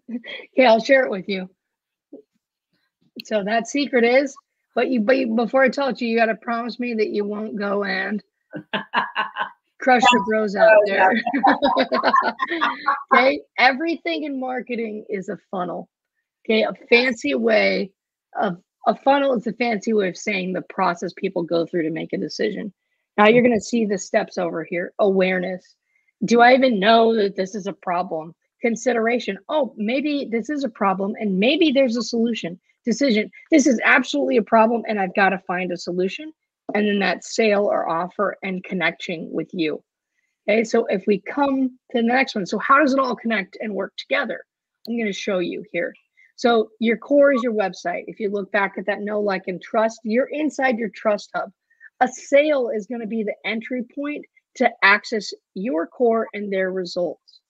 (laughs) okay, I'll share it with you. So that secret is, but you, but you, before I tell it to you, you got to promise me that you won't go and (laughs) crush the bros out there. (laughs) okay, everything in marketing is a funnel. Okay, a fancy way of a funnel is a fancy way of saying the process people go through to make a decision. Now you're going to see the steps over here awareness. Do I even know that this is a problem? Consideration. Oh, maybe this is a problem and maybe there's a solution. Decision. This is absolutely a problem and I've got to find a solution. And then that sale or offer and connection with you. Okay, so if we come to the next one, so how does it all connect and work together? I'm going to show you here. So your core is your website. If you look back at that know, like, and trust, you're inside your trust hub. A sale is going to be the entry point to access your core and their results.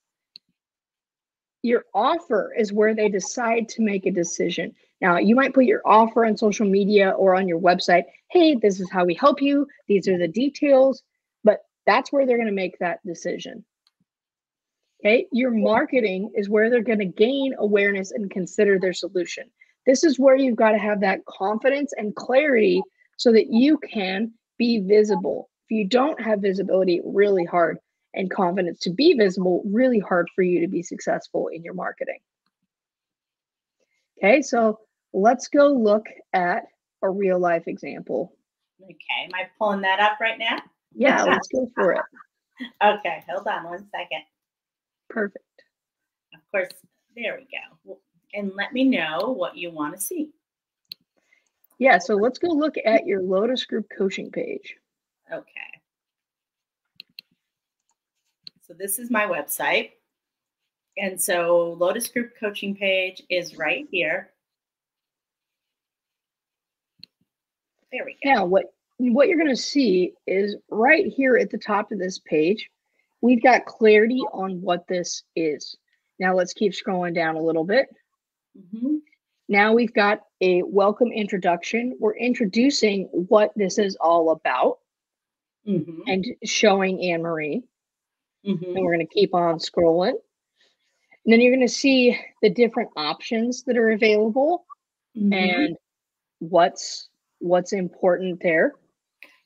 Your offer is where they decide to make a decision. Now, you might put your offer on social media or on your website. Hey, this is how we help you. These are the details. But that's where they're going to make that decision. Okay, your marketing is where they're going to gain awareness and consider their solution. This is where you've got to have that confidence and clarity so that you can be visible. If you don't have visibility, really hard and confidence to be visible, really hard for you to be successful in your marketing. Okay, so let's go look at a real life example. Okay, am I pulling that up right now? Yeah, (laughs) let's go for it. Okay, hold on one second. Perfect. Of course, there we go. And let me know what you want to see. Yeah, so let's go look at your Lotus Group coaching page. Okay. So this is my website. And so Lotus Group coaching page is right here. There we go. Now, what what you're going to see is right here at the top of this page, we've got clarity on what this is. Now let's keep scrolling down a little bit. Mm-hmm. Now we've got a welcome introduction. We're introducing what this is all about mm-hmm. and showing Anne Marie. Mm-hmm. And we're going to keep on scrolling. And then you're going to see the different options that are available mm-hmm. and what's what's important there.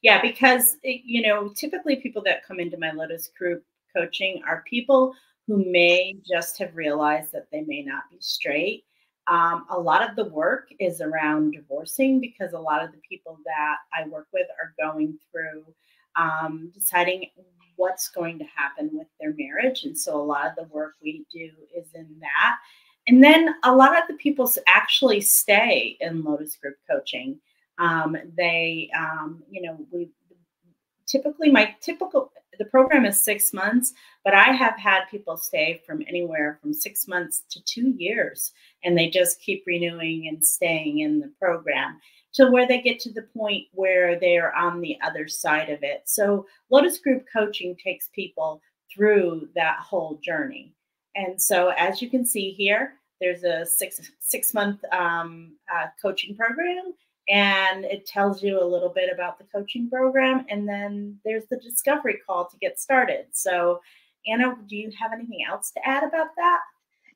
Yeah, because it, you know, typically people that come into my Lotus group coaching are people who may just have realized that they may not be straight. Um, a lot of the work is around divorcing because a lot of the people that I work with are going through um, deciding what's going to happen with their marriage. And so a lot of the work we do is in that. And then a lot of the people actually stay in Lotus Group coaching. Um, they, um, you know, we typically, my typical, the program is six months, but I have had people stay from anywhere from six months to two years, and they just keep renewing and staying in the program to where they get to the point where they're on the other side of it. So, Lotus Group coaching takes people through that whole journey. And so, as you can see here, there's a six six month um, uh, coaching program and it tells you a little bit about the coaching program and then there's the discovery call to get started. So anna do you have anything else to add about that?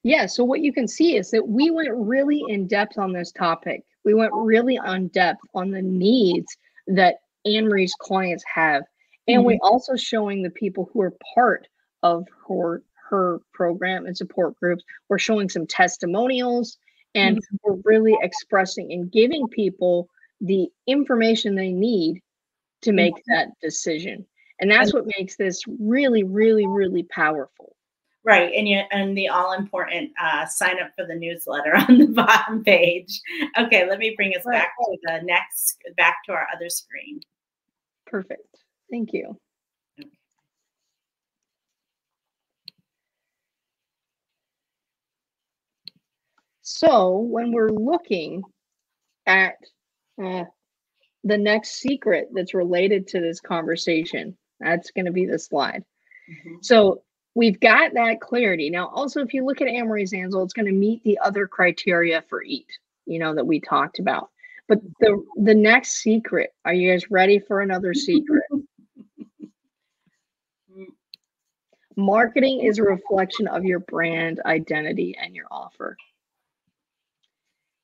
Yeah so what you can see is that we went really in depth on this topic. We went really on depth on the needs that anne marie's clients have and mm-hmm. we also showing the people who are part of her her program and support groups. We're showing some testimonials and mm-hmm. we're really expressing and giving people the information they need to make mm-hmm. that decision. And that's what makes this really really really powerful. Right and you and the all important uh, sign up for the newsletter (laughs) on the bottom page. Okay let me bring us back to the next back to our other screen. Perfect. Thank you So when we're looking at uh, the next secret that's related to this conversation, that's going to be the slide. Mm-hmm. So we've got that clarity. Now, also, if you look at Marie Zanzal, it's going to meet the other criteria for EAT, you know, that we talked about. But the the next secret, are you guys ready for another secret? (laughs) Marketing is a reflection of your brand identity and your offer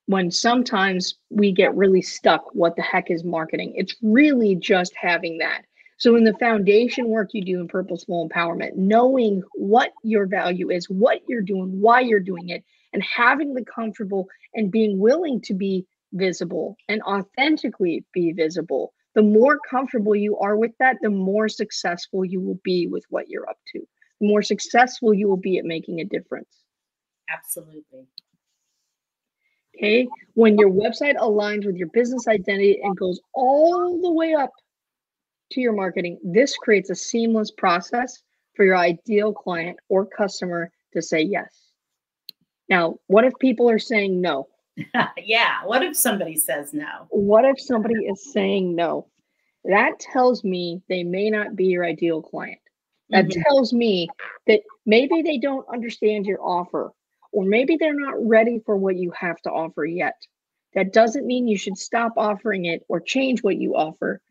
when sometimes we get really stuck what the heck is marketing? It's really just having that. So in the foundation work you do in purposeful empowerment knowing what your value is what you're doing why you're doing it and having the comfortable and being willing to be visible and authentically be visible the more comfortable you are with that the more successful you will be with what you're up to. The more successful you will be at making a difference. Absolutely Okay. When your website aligns with your business identity and goes all the way up to your marketing, this creates a seamless process for your ideal client or customer to say yes. Now, what if people are saying no? (laughs) yeah. What if somebody says no? What if somebody is saying no? That tells me they may not be your ideal client. That mm-hmm. tells me that maybe they don't understand your offer or maybe they're not ready for what you have to offer yet. That doesn't mean you should stop offering it or change what you offer.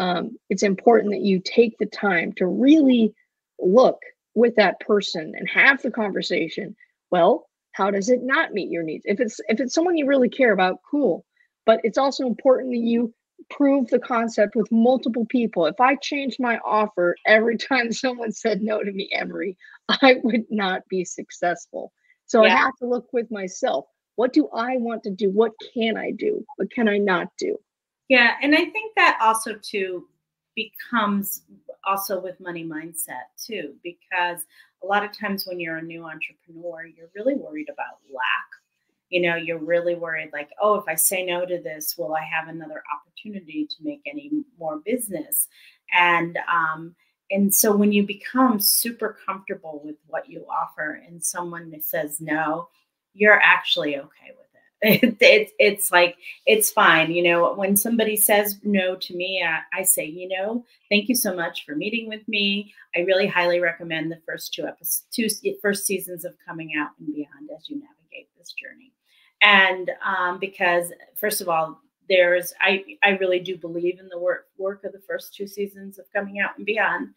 Um, it's important that you take the time to really look with that person and have the conversation. Well, how does it not meet your needs? If it's if it's someone you really care about, cool. But it's also important that you prove the concept with multiple people. If I changed my offer every (laughs) time someone said no to me, Emery, I would not be successful. So yeah. I have to look with myself. What do I want to do? What can I do? What can I not do? Yeah, and I think that also too becomes also with money mindset too, because a lot of times when you're a new entrepreneur, you're really worried about lack. You know, you're really worried like, oh, if I say no to this, will I have another opportunity to make any more business? And um, and so when you become super comfortable with what you offer and someone says no, you're actually okay with (laughs) it. it's it's like it's fine. You know when somebody says no to me I, I, say you know thank you so much for meeting with me. I really highly recommend the first two episodes two first seasons of coming out and beyond as you navigate this journey. And um, because first of all there's i i really do believe in the work work of the first two seasons of coming out and beyond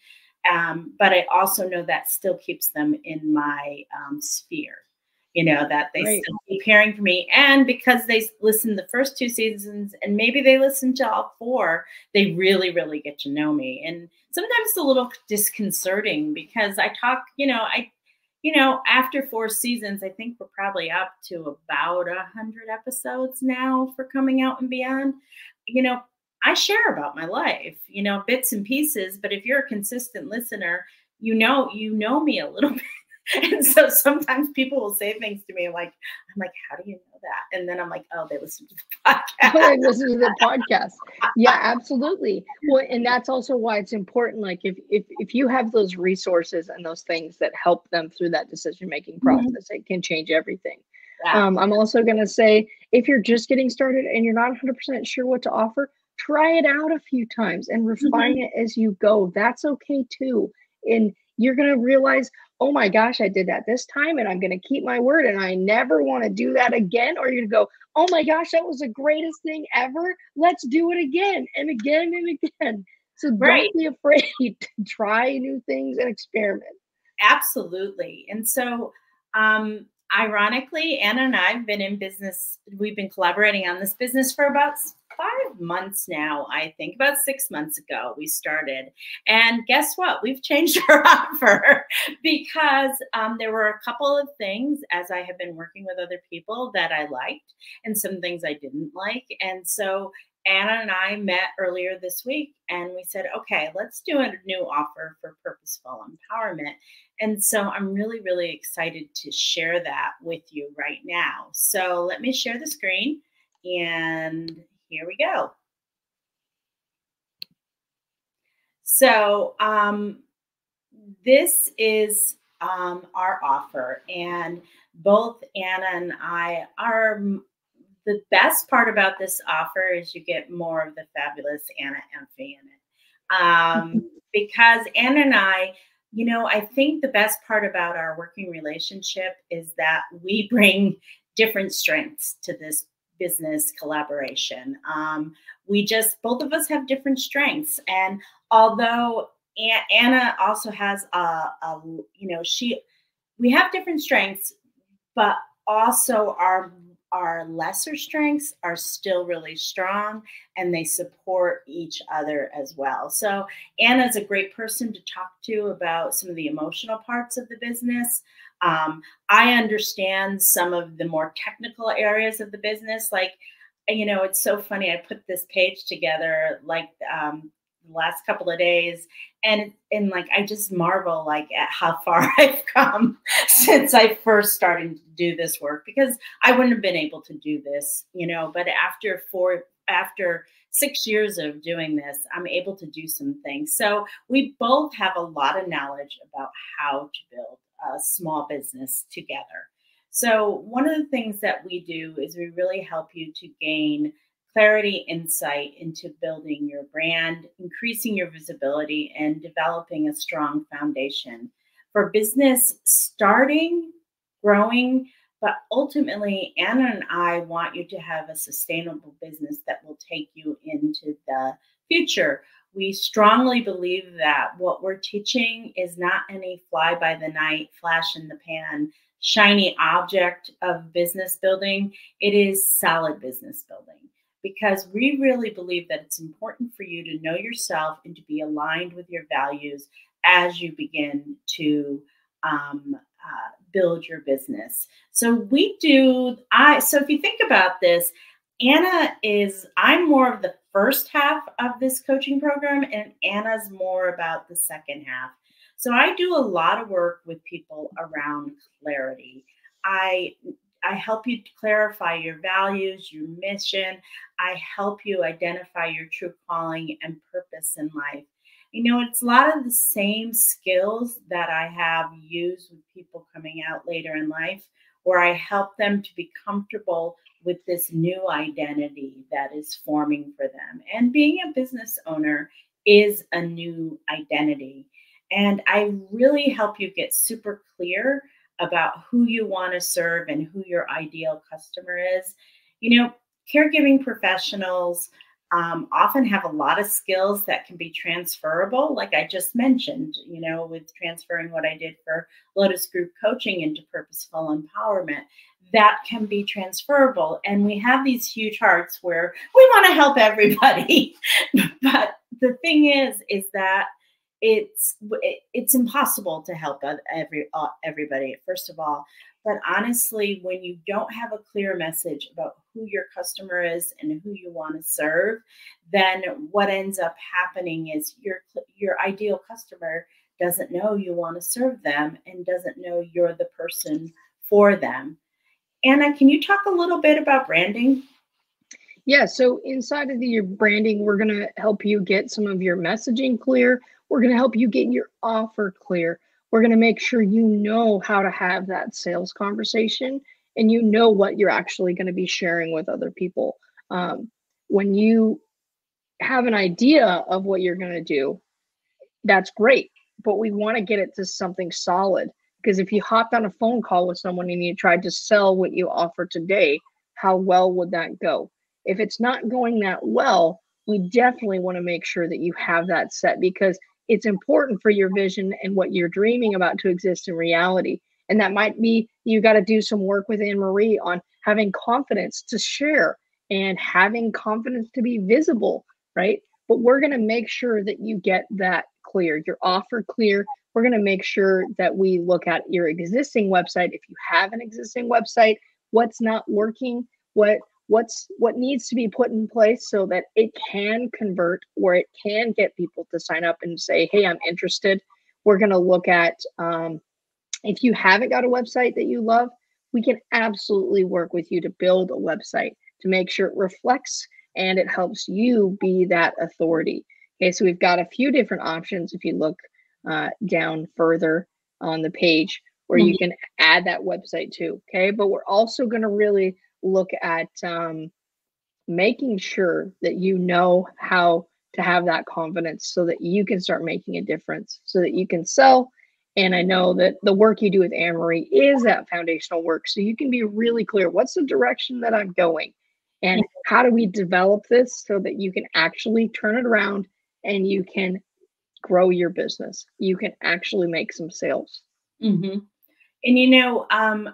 um, but i also know that still keeps them in my um, sphere you know, that they right. still keep hearing from me. And because they listen the first two seasons and maybe they listen to all four, they really, really get to know me. And sometimes it's a little disconcerting because I talk, you know, I, you know, after four seasons, I think we're probably up to about a hundred episodes now for coming out and beyond. You know, I share about my life, you know, bits and pieces. But if you're a consistent listener, you know, you know me a little (laughs) bit (laughs) and so sometimes people will say things to me like, I'm like, how do you know that? And then I'm like, oh, they listen to the (laughs) podcast. oh, they listen to the podcast. Yeah, (laughs) absolutely. Well, and that's also why it's important. Like if if if you have those resources and those things that help them through that decision making mm-hmm. process, mm-hmm. it can change everything. Yeah. Um, I'm also going to say if you're just getting started and you're not 100% sure what to offer, try it out a few times and refine mm-hmm. it as you go. That's okay too. And you're going to realize, oh my gosh, I did that this time and I'm going to keep my word and I never want to do that again. Or you're going to go, oh my gosh, that was the greatest thing ever. Let's do it again and again and again. So right. don't be afraid (laughs) to try new things and experiment. Absolutely. And so, um, ironically, Anna and I have been in business, we've been collaborating on this business for about five months now, I think, about six months ago, we started. And guess what? We've changed (laughs) our offer because um, there were a couple of things as I have been working with other people that I liked and some things I didn't like. And so Anna and I met earlier this week and we said, okay, let's do a new offer for purposeful empowerment. And so I'm really, really excited to share that with you right now. So let me share the screen and here we go. So um, this is um, our offer, and both Anna and I are. The best part about this offer is you get more of the fabulous Anna Emphy in it, um, (laughs) because Anna and I you know, I think the best part about our working relationship is that we bring different strengths to this business collaboration. Um, we just, both of us have different strengths. And although Anna also has a, a, you know, she, we have different strengths, but also our our lesser strengths are still really strong and they support each other as well. So Anna's a great person to talk to about some of the emotional parts of the business. Um, I understand some of the more technical areas of the business. Like, you know, it's so funny. I put this page together like um, the last couple of days, and and like I just marvel like at how (laughs) far I've come (laughs) since I first started to do this work because I wouldn't have been able to do this, you know. But after four, after six years of doing this, I'm able to do some things. So we both have a lot of knowledge about how to build a small business together. So, one of the things that we do is we really help you to gain clarity, insight into building your brand, increasing your visibility, and developing a strong foundation for business starting, growing, but ultimately, Anna and I want you to have a sustainable business that will take you into the future we strongly believe that what we're teaching is not any fly by the night, flash in the pan, shiny object of business building. It is solid business building because we really believe that it's important for you to know yourself and to be aligned with your values as you begin to um, uh, build your business. So we do. I so if you think about this, Anna is. I'm more of the first half of this coaching program, and Anna's more about the second half. So I do a lot of work with people around clarity. I I help you clarify your values, your mission. I help you identify your true calling and purpose in life. You know, it's a lot of the same skills that I have used with people coming out later in life, where I help them to be comfortable with this new identity that is forming for them. And being a business owner is a new identity. And I really help you get super clear about who you want to serve and who your ideal customer is. You know, caregiving professionals um, often have a lot of skills that can be transferable, like I just mentioned, you know, with transferring what I did for Lotus Group coaching into purposeful empowerment. That can be transferable. And we have these huge hearts where we want to help everybody. (laughs) but the thing is, is that it's it's impossible to help every uh, everybody first of all but honestly when you don't have a clear message about who your customer is and who you want to serve then what ends up happening is your your ideal customer doesn't know you want to serve them and doesn't know you're the person for them. Anna can you talk a little bit about branding? Yeah so inside of the, your branding we're going to help you get some of your messaging clear. We're going to help you get your offer clear. We're going to make sure you know how to have that sales conversation and you know what you're actually going to be sharing with other people. Um, when you have an idea of what you're going to do, that's great. But we want to get it to something solid because if you hopped on a phone call with someone and you tried to sell what you offer today, how well would that go? If it's not going that well, we definitely want to make sure that you have that set because it's important for your vision and what you're dreaming about to exist in reality. And that might be you got to do some work with Anne Marie on having confidence to share and having confidence to be visible, right? But we're going to make sure that you get that clear, your offer clear. We're going to make sure that we look at your existing website. If you have an existing website, what's not working, what what's what needs to be put in place so that it can convert or it can get people to sign up and say hey i'm interested. We're going to look at um, if you haven't got a website that you love we can absolutely work with you to build a website to make sure it reflects and it helps you be that authority. Okay so we've got a few different options if you look uh, down further on the page where mm-hmm. you can add that website to okay? But we're also going to really look at um, making sure that you know how to have that confidence so that you can start making a difference, so that you can sell. And I know that the work you do with Marie is that foundational work. So you can be really clear what's the direction that I'm going? And how do we develop this so that you can actually turn it around and you can grow your business? You can actually make some sales. Mm-hmm. And you know, um,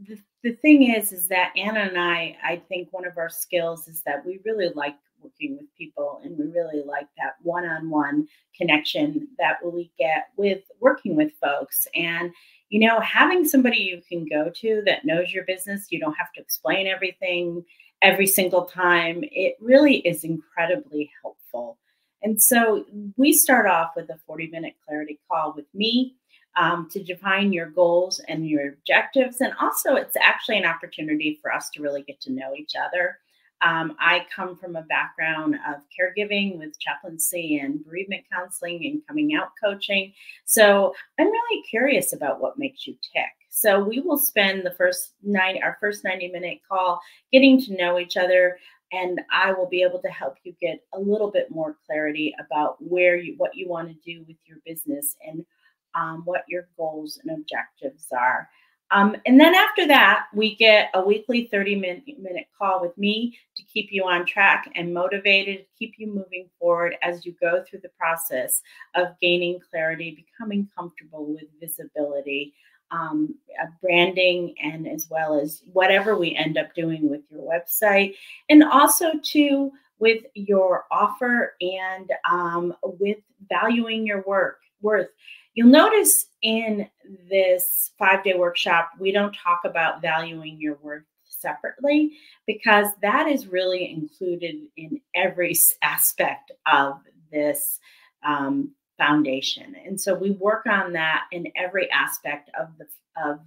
the the thing is, is that Anna and I, I think one of our skills is that we really like working with people and we really like that one-on-one connection that we get with working with folks. And you know having somebody you can go to that knows your business you don't have to explain everything every single time it really is incredibly helpful. And so we start off with a 40 minute clarity call with me um, to define your goals and your objectives. And also, it's actually an opportunity for us to really get to know each other. Um, I come from a background of caregiving with chaplaincy and bereavement counseling and coming out coaching. So I'm really curious about what makes you tick. So we will spend the first nine, our first 90 minute call getting to know each other. And I will be able to help you get a little bit more clarity about where you, what you want to do with your business and um, what your goals and objectives are. Um, and then after that, we get a weekly 30 minute, minute call with me to keep you on track and motivated, keep you moving forward as you go through the process of gaining clarity, becoming comfortable with visibility, um, branding, and as well as whatever we end up doing with your website. And also, too, with your offer and um, with valuing your work worth. You'll notice in this five day workshop, we don't talk about valuing your worth separately because that is really included in every aspect of this um, foundation. And so we work on that in every aspect of the of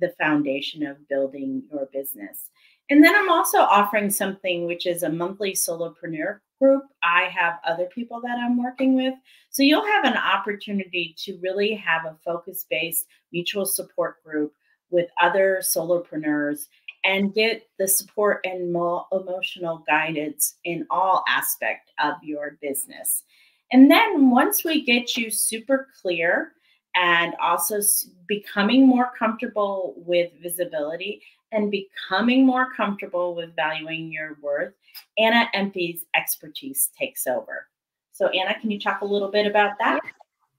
the foundation of building your business. And then I'm also offering something which is a monthly solopreneur group. I have other people that I'm working with. So you'll have an opportunity to really have a focus based mutual support group with other solopreneurs and get the support and emotional guidance in all aspect of your business. And then once we get you super clear and also becoming more comfortable with visibility, and becoming more comfortable with valuing your worth, Anna Empey's expertise takes over. So, Anna, can you talk a little bit about that?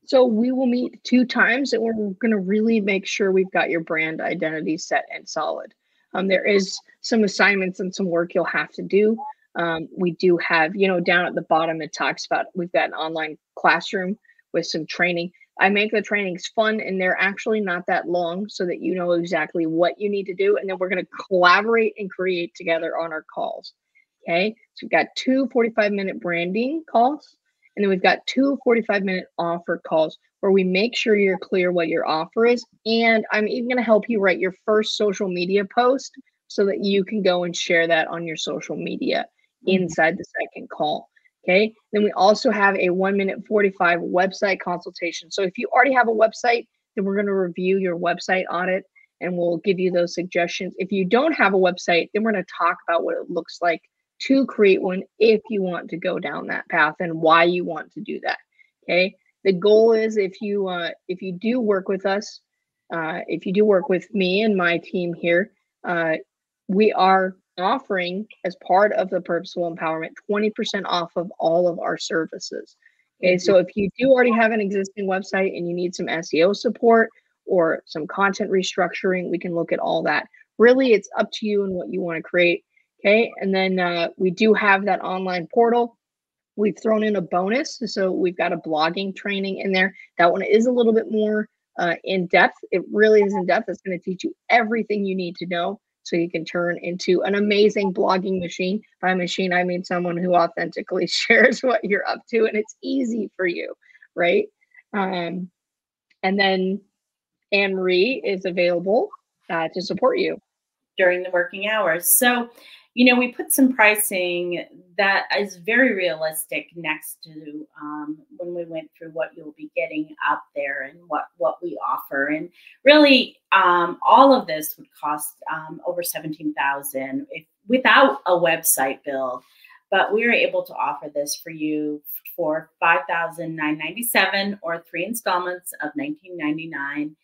So, we will meet two times and we're going to really make sure we've got your brand identity set and solid. Um, there is some assignments and some work you'll have to do. Um, we do have, you know, down at the bottom, it talks about we've got an online classroom with some training. I make the trainings fun and they're actually not that long so that you know exactly what you need to do. And then we're going to collaborate and create together on our calls. Okay. So we've got two 45 minute branding calls and then we've got two 45 minute offer calls where we make sure you're clear what your offer is. And I'm even going to help you write your first social media post so that you can go and share that on your social media mm-hmm. inside the second call. Okay. Then we also have a one minute 45 website consultation. So if you already have a website, then we're going to review your website audit and we'll give you those suggestions. If you don't have a website, then we're going to talk about what it looks like to create one if you want to go down that path and why you want to do that. Okay. The goal is if you uh, if you do work with us, uh, if you do work with me and my team here, uh, we are offering as part of the purposeful empowerment 20% off of all of our services. Okay, so if you do already have an existing website and you need some SEO support or some content restructuring, we can look at all that. Really, it's up to you and what you want to create. Okay, and then uh, we do have that online portal. We've thrown in a bonus. So we've got a blogging training in there. That one is a little bit more uh, in depth. It really is in depth. It's going to teach you everything you need to know so you can turn into an amazing blogging machine. By machine, I mean someone who authentically (laughs) shares what you're up to and it's easy for you, right? Um, and then Anne Marie is available uh, to support you during the working hours. So you know, we put some pricing that is very realistic next to um, when we went through what you'll be getting out there and what what we offer. And really, um, all of this would cost um, over seventeen thousand without a website build. But we were able to offer this for you for five thousand nine ninety seven or three installments of nineteen ninety nine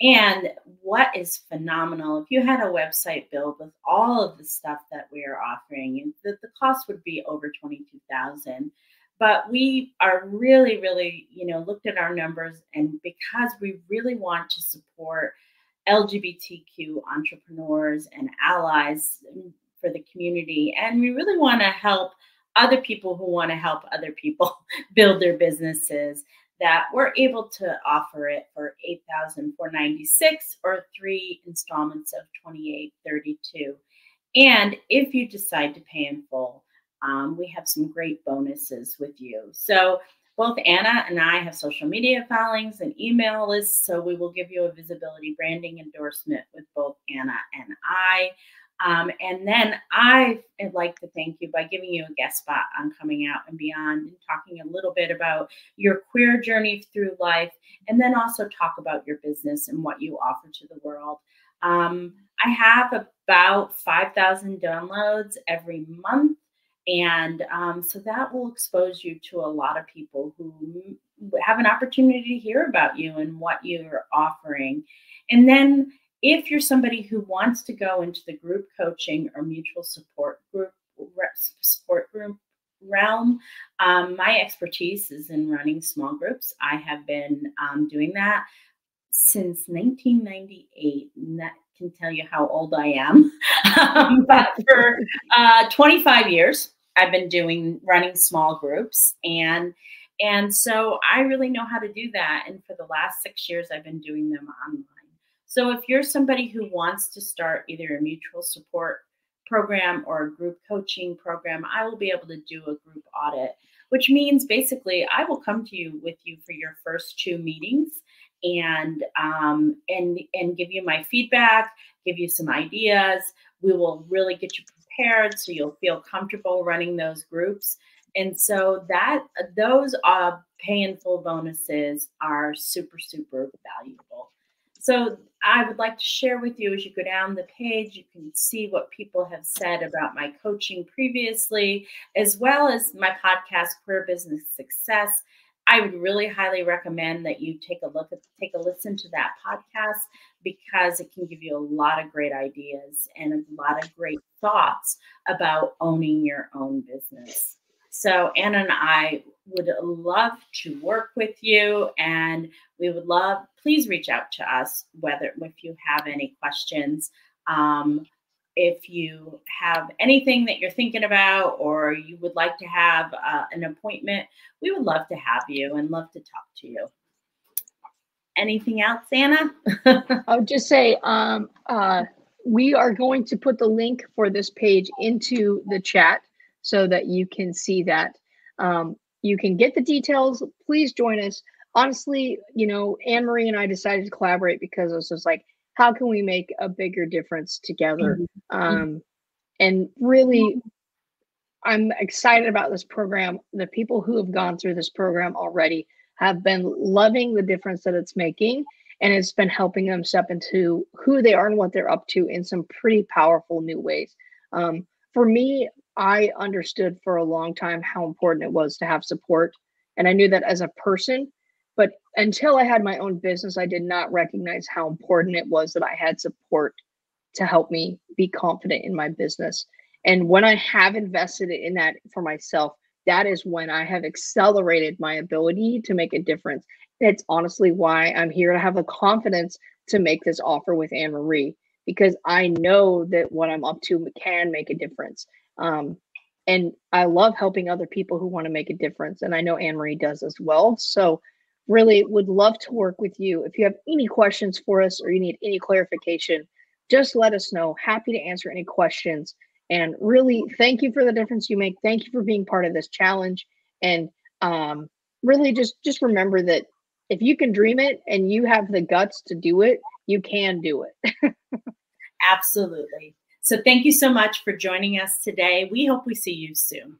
and what is phenomenal, if you had a website build with all of the stuff that we are offering, the, the cost would be over 22,000. But we are really, really, you know, looked at our numbers and because we really want to support LGBTQ entrepreneurs and allies for the community, and we really want to help other people who want to help other people (laughs) build their businesses that we're able to offer it for 8496 or three installments of 2832 and if you decide to pay in full um, we have some great bonuses with you so both Anna and I have social media followings and email lists, so we will give you a visibility branding endorsement with both Anna and I. Um, and then I would like to thank you by giving you a guest spot on Coming Out and Beyond and talking a little bit about your queer journey through life, and then also talk about your business and what you offer to the world. Um, I have about 5,000 downloads every month. And um, so that will expose you to a lot of people who have an opportunity to hear about you and what you're offering. And then if you're somebody who wants to go into the group coaching or mutual support group support group realm, um, my expertise is in running small groups. I have been um, doing that since 1998. And that can tell you how old I am. um, (laughs) but for uh, 25 years, I've been doing running small groups and and so I really know how to do that. And for the last six years, I've been doing them online. So if you're somebody who wants to start either a mutual support program or a group coaching program, I will be able to do a group audit, which means basically I will come to you with you for your first two meetings and um, and and give you my feedback, give you some ideas. We will really get you prepared so you'll feel comfortable running those groups. And so that those uh, pay in full bonuses are super super valuable. So I would like to share with you as you go down the page, you can see what people have said about my coaching previously, as well as my podcast, Queer Business Success. I would really highly recommend that you take a look at take a listen to that podcast because it can give you a lot of great ideas and a lot of great thoughts about owning your own business. So Anna and I would love to work with you and we would love, please reach out to us whether if you have any questions. Um, if you have anything that you're thinking about or you would like to have uh, an appointment, we would love to have you and love to talk to you. Anything else, Anna? (laughs) I would just say um, uh, we are going to put the link for this page into the chat so that you can see that. Um, you can get the details. Please join us. Honestly, you know, Anne Marie and I decided to collaborate because it was just like, how can we make a bigger difference together? Mm-hmm. Um, and really, I'm excited about this program. The people who have gone through this program already have been loving the difference that it's making, and it's been helping them step into who they are and what they're up to in some pretty powerful new ways. Um, for me, I understood for a long time how important it was to have support. And I knew that as a person. But until I had my own business, I did not recognize how important it was that I had support to help me be confident in my business. And when I have invested in that for myself, that is when I have accelerated my ability to make a difference. It's honestly why I'm here to have the confidence to make this offer with Anne Marie because I know that what I'm up to can make a difference. Um, and I love helping other people who want to make a difference. And I know Anne Marie does as well. So, really would love to work with you. If you have any questions for us or you need any clarification, just let us know. Happy to answer any questions. And really, thank you for the difference you make. Thank you for being part of this challenge. And um, really, just just remember that if you can dream it and you have the guts to do it, you can do it. (laughs) Absolutely. So thank you so much for joining us today. We hope we see you soon.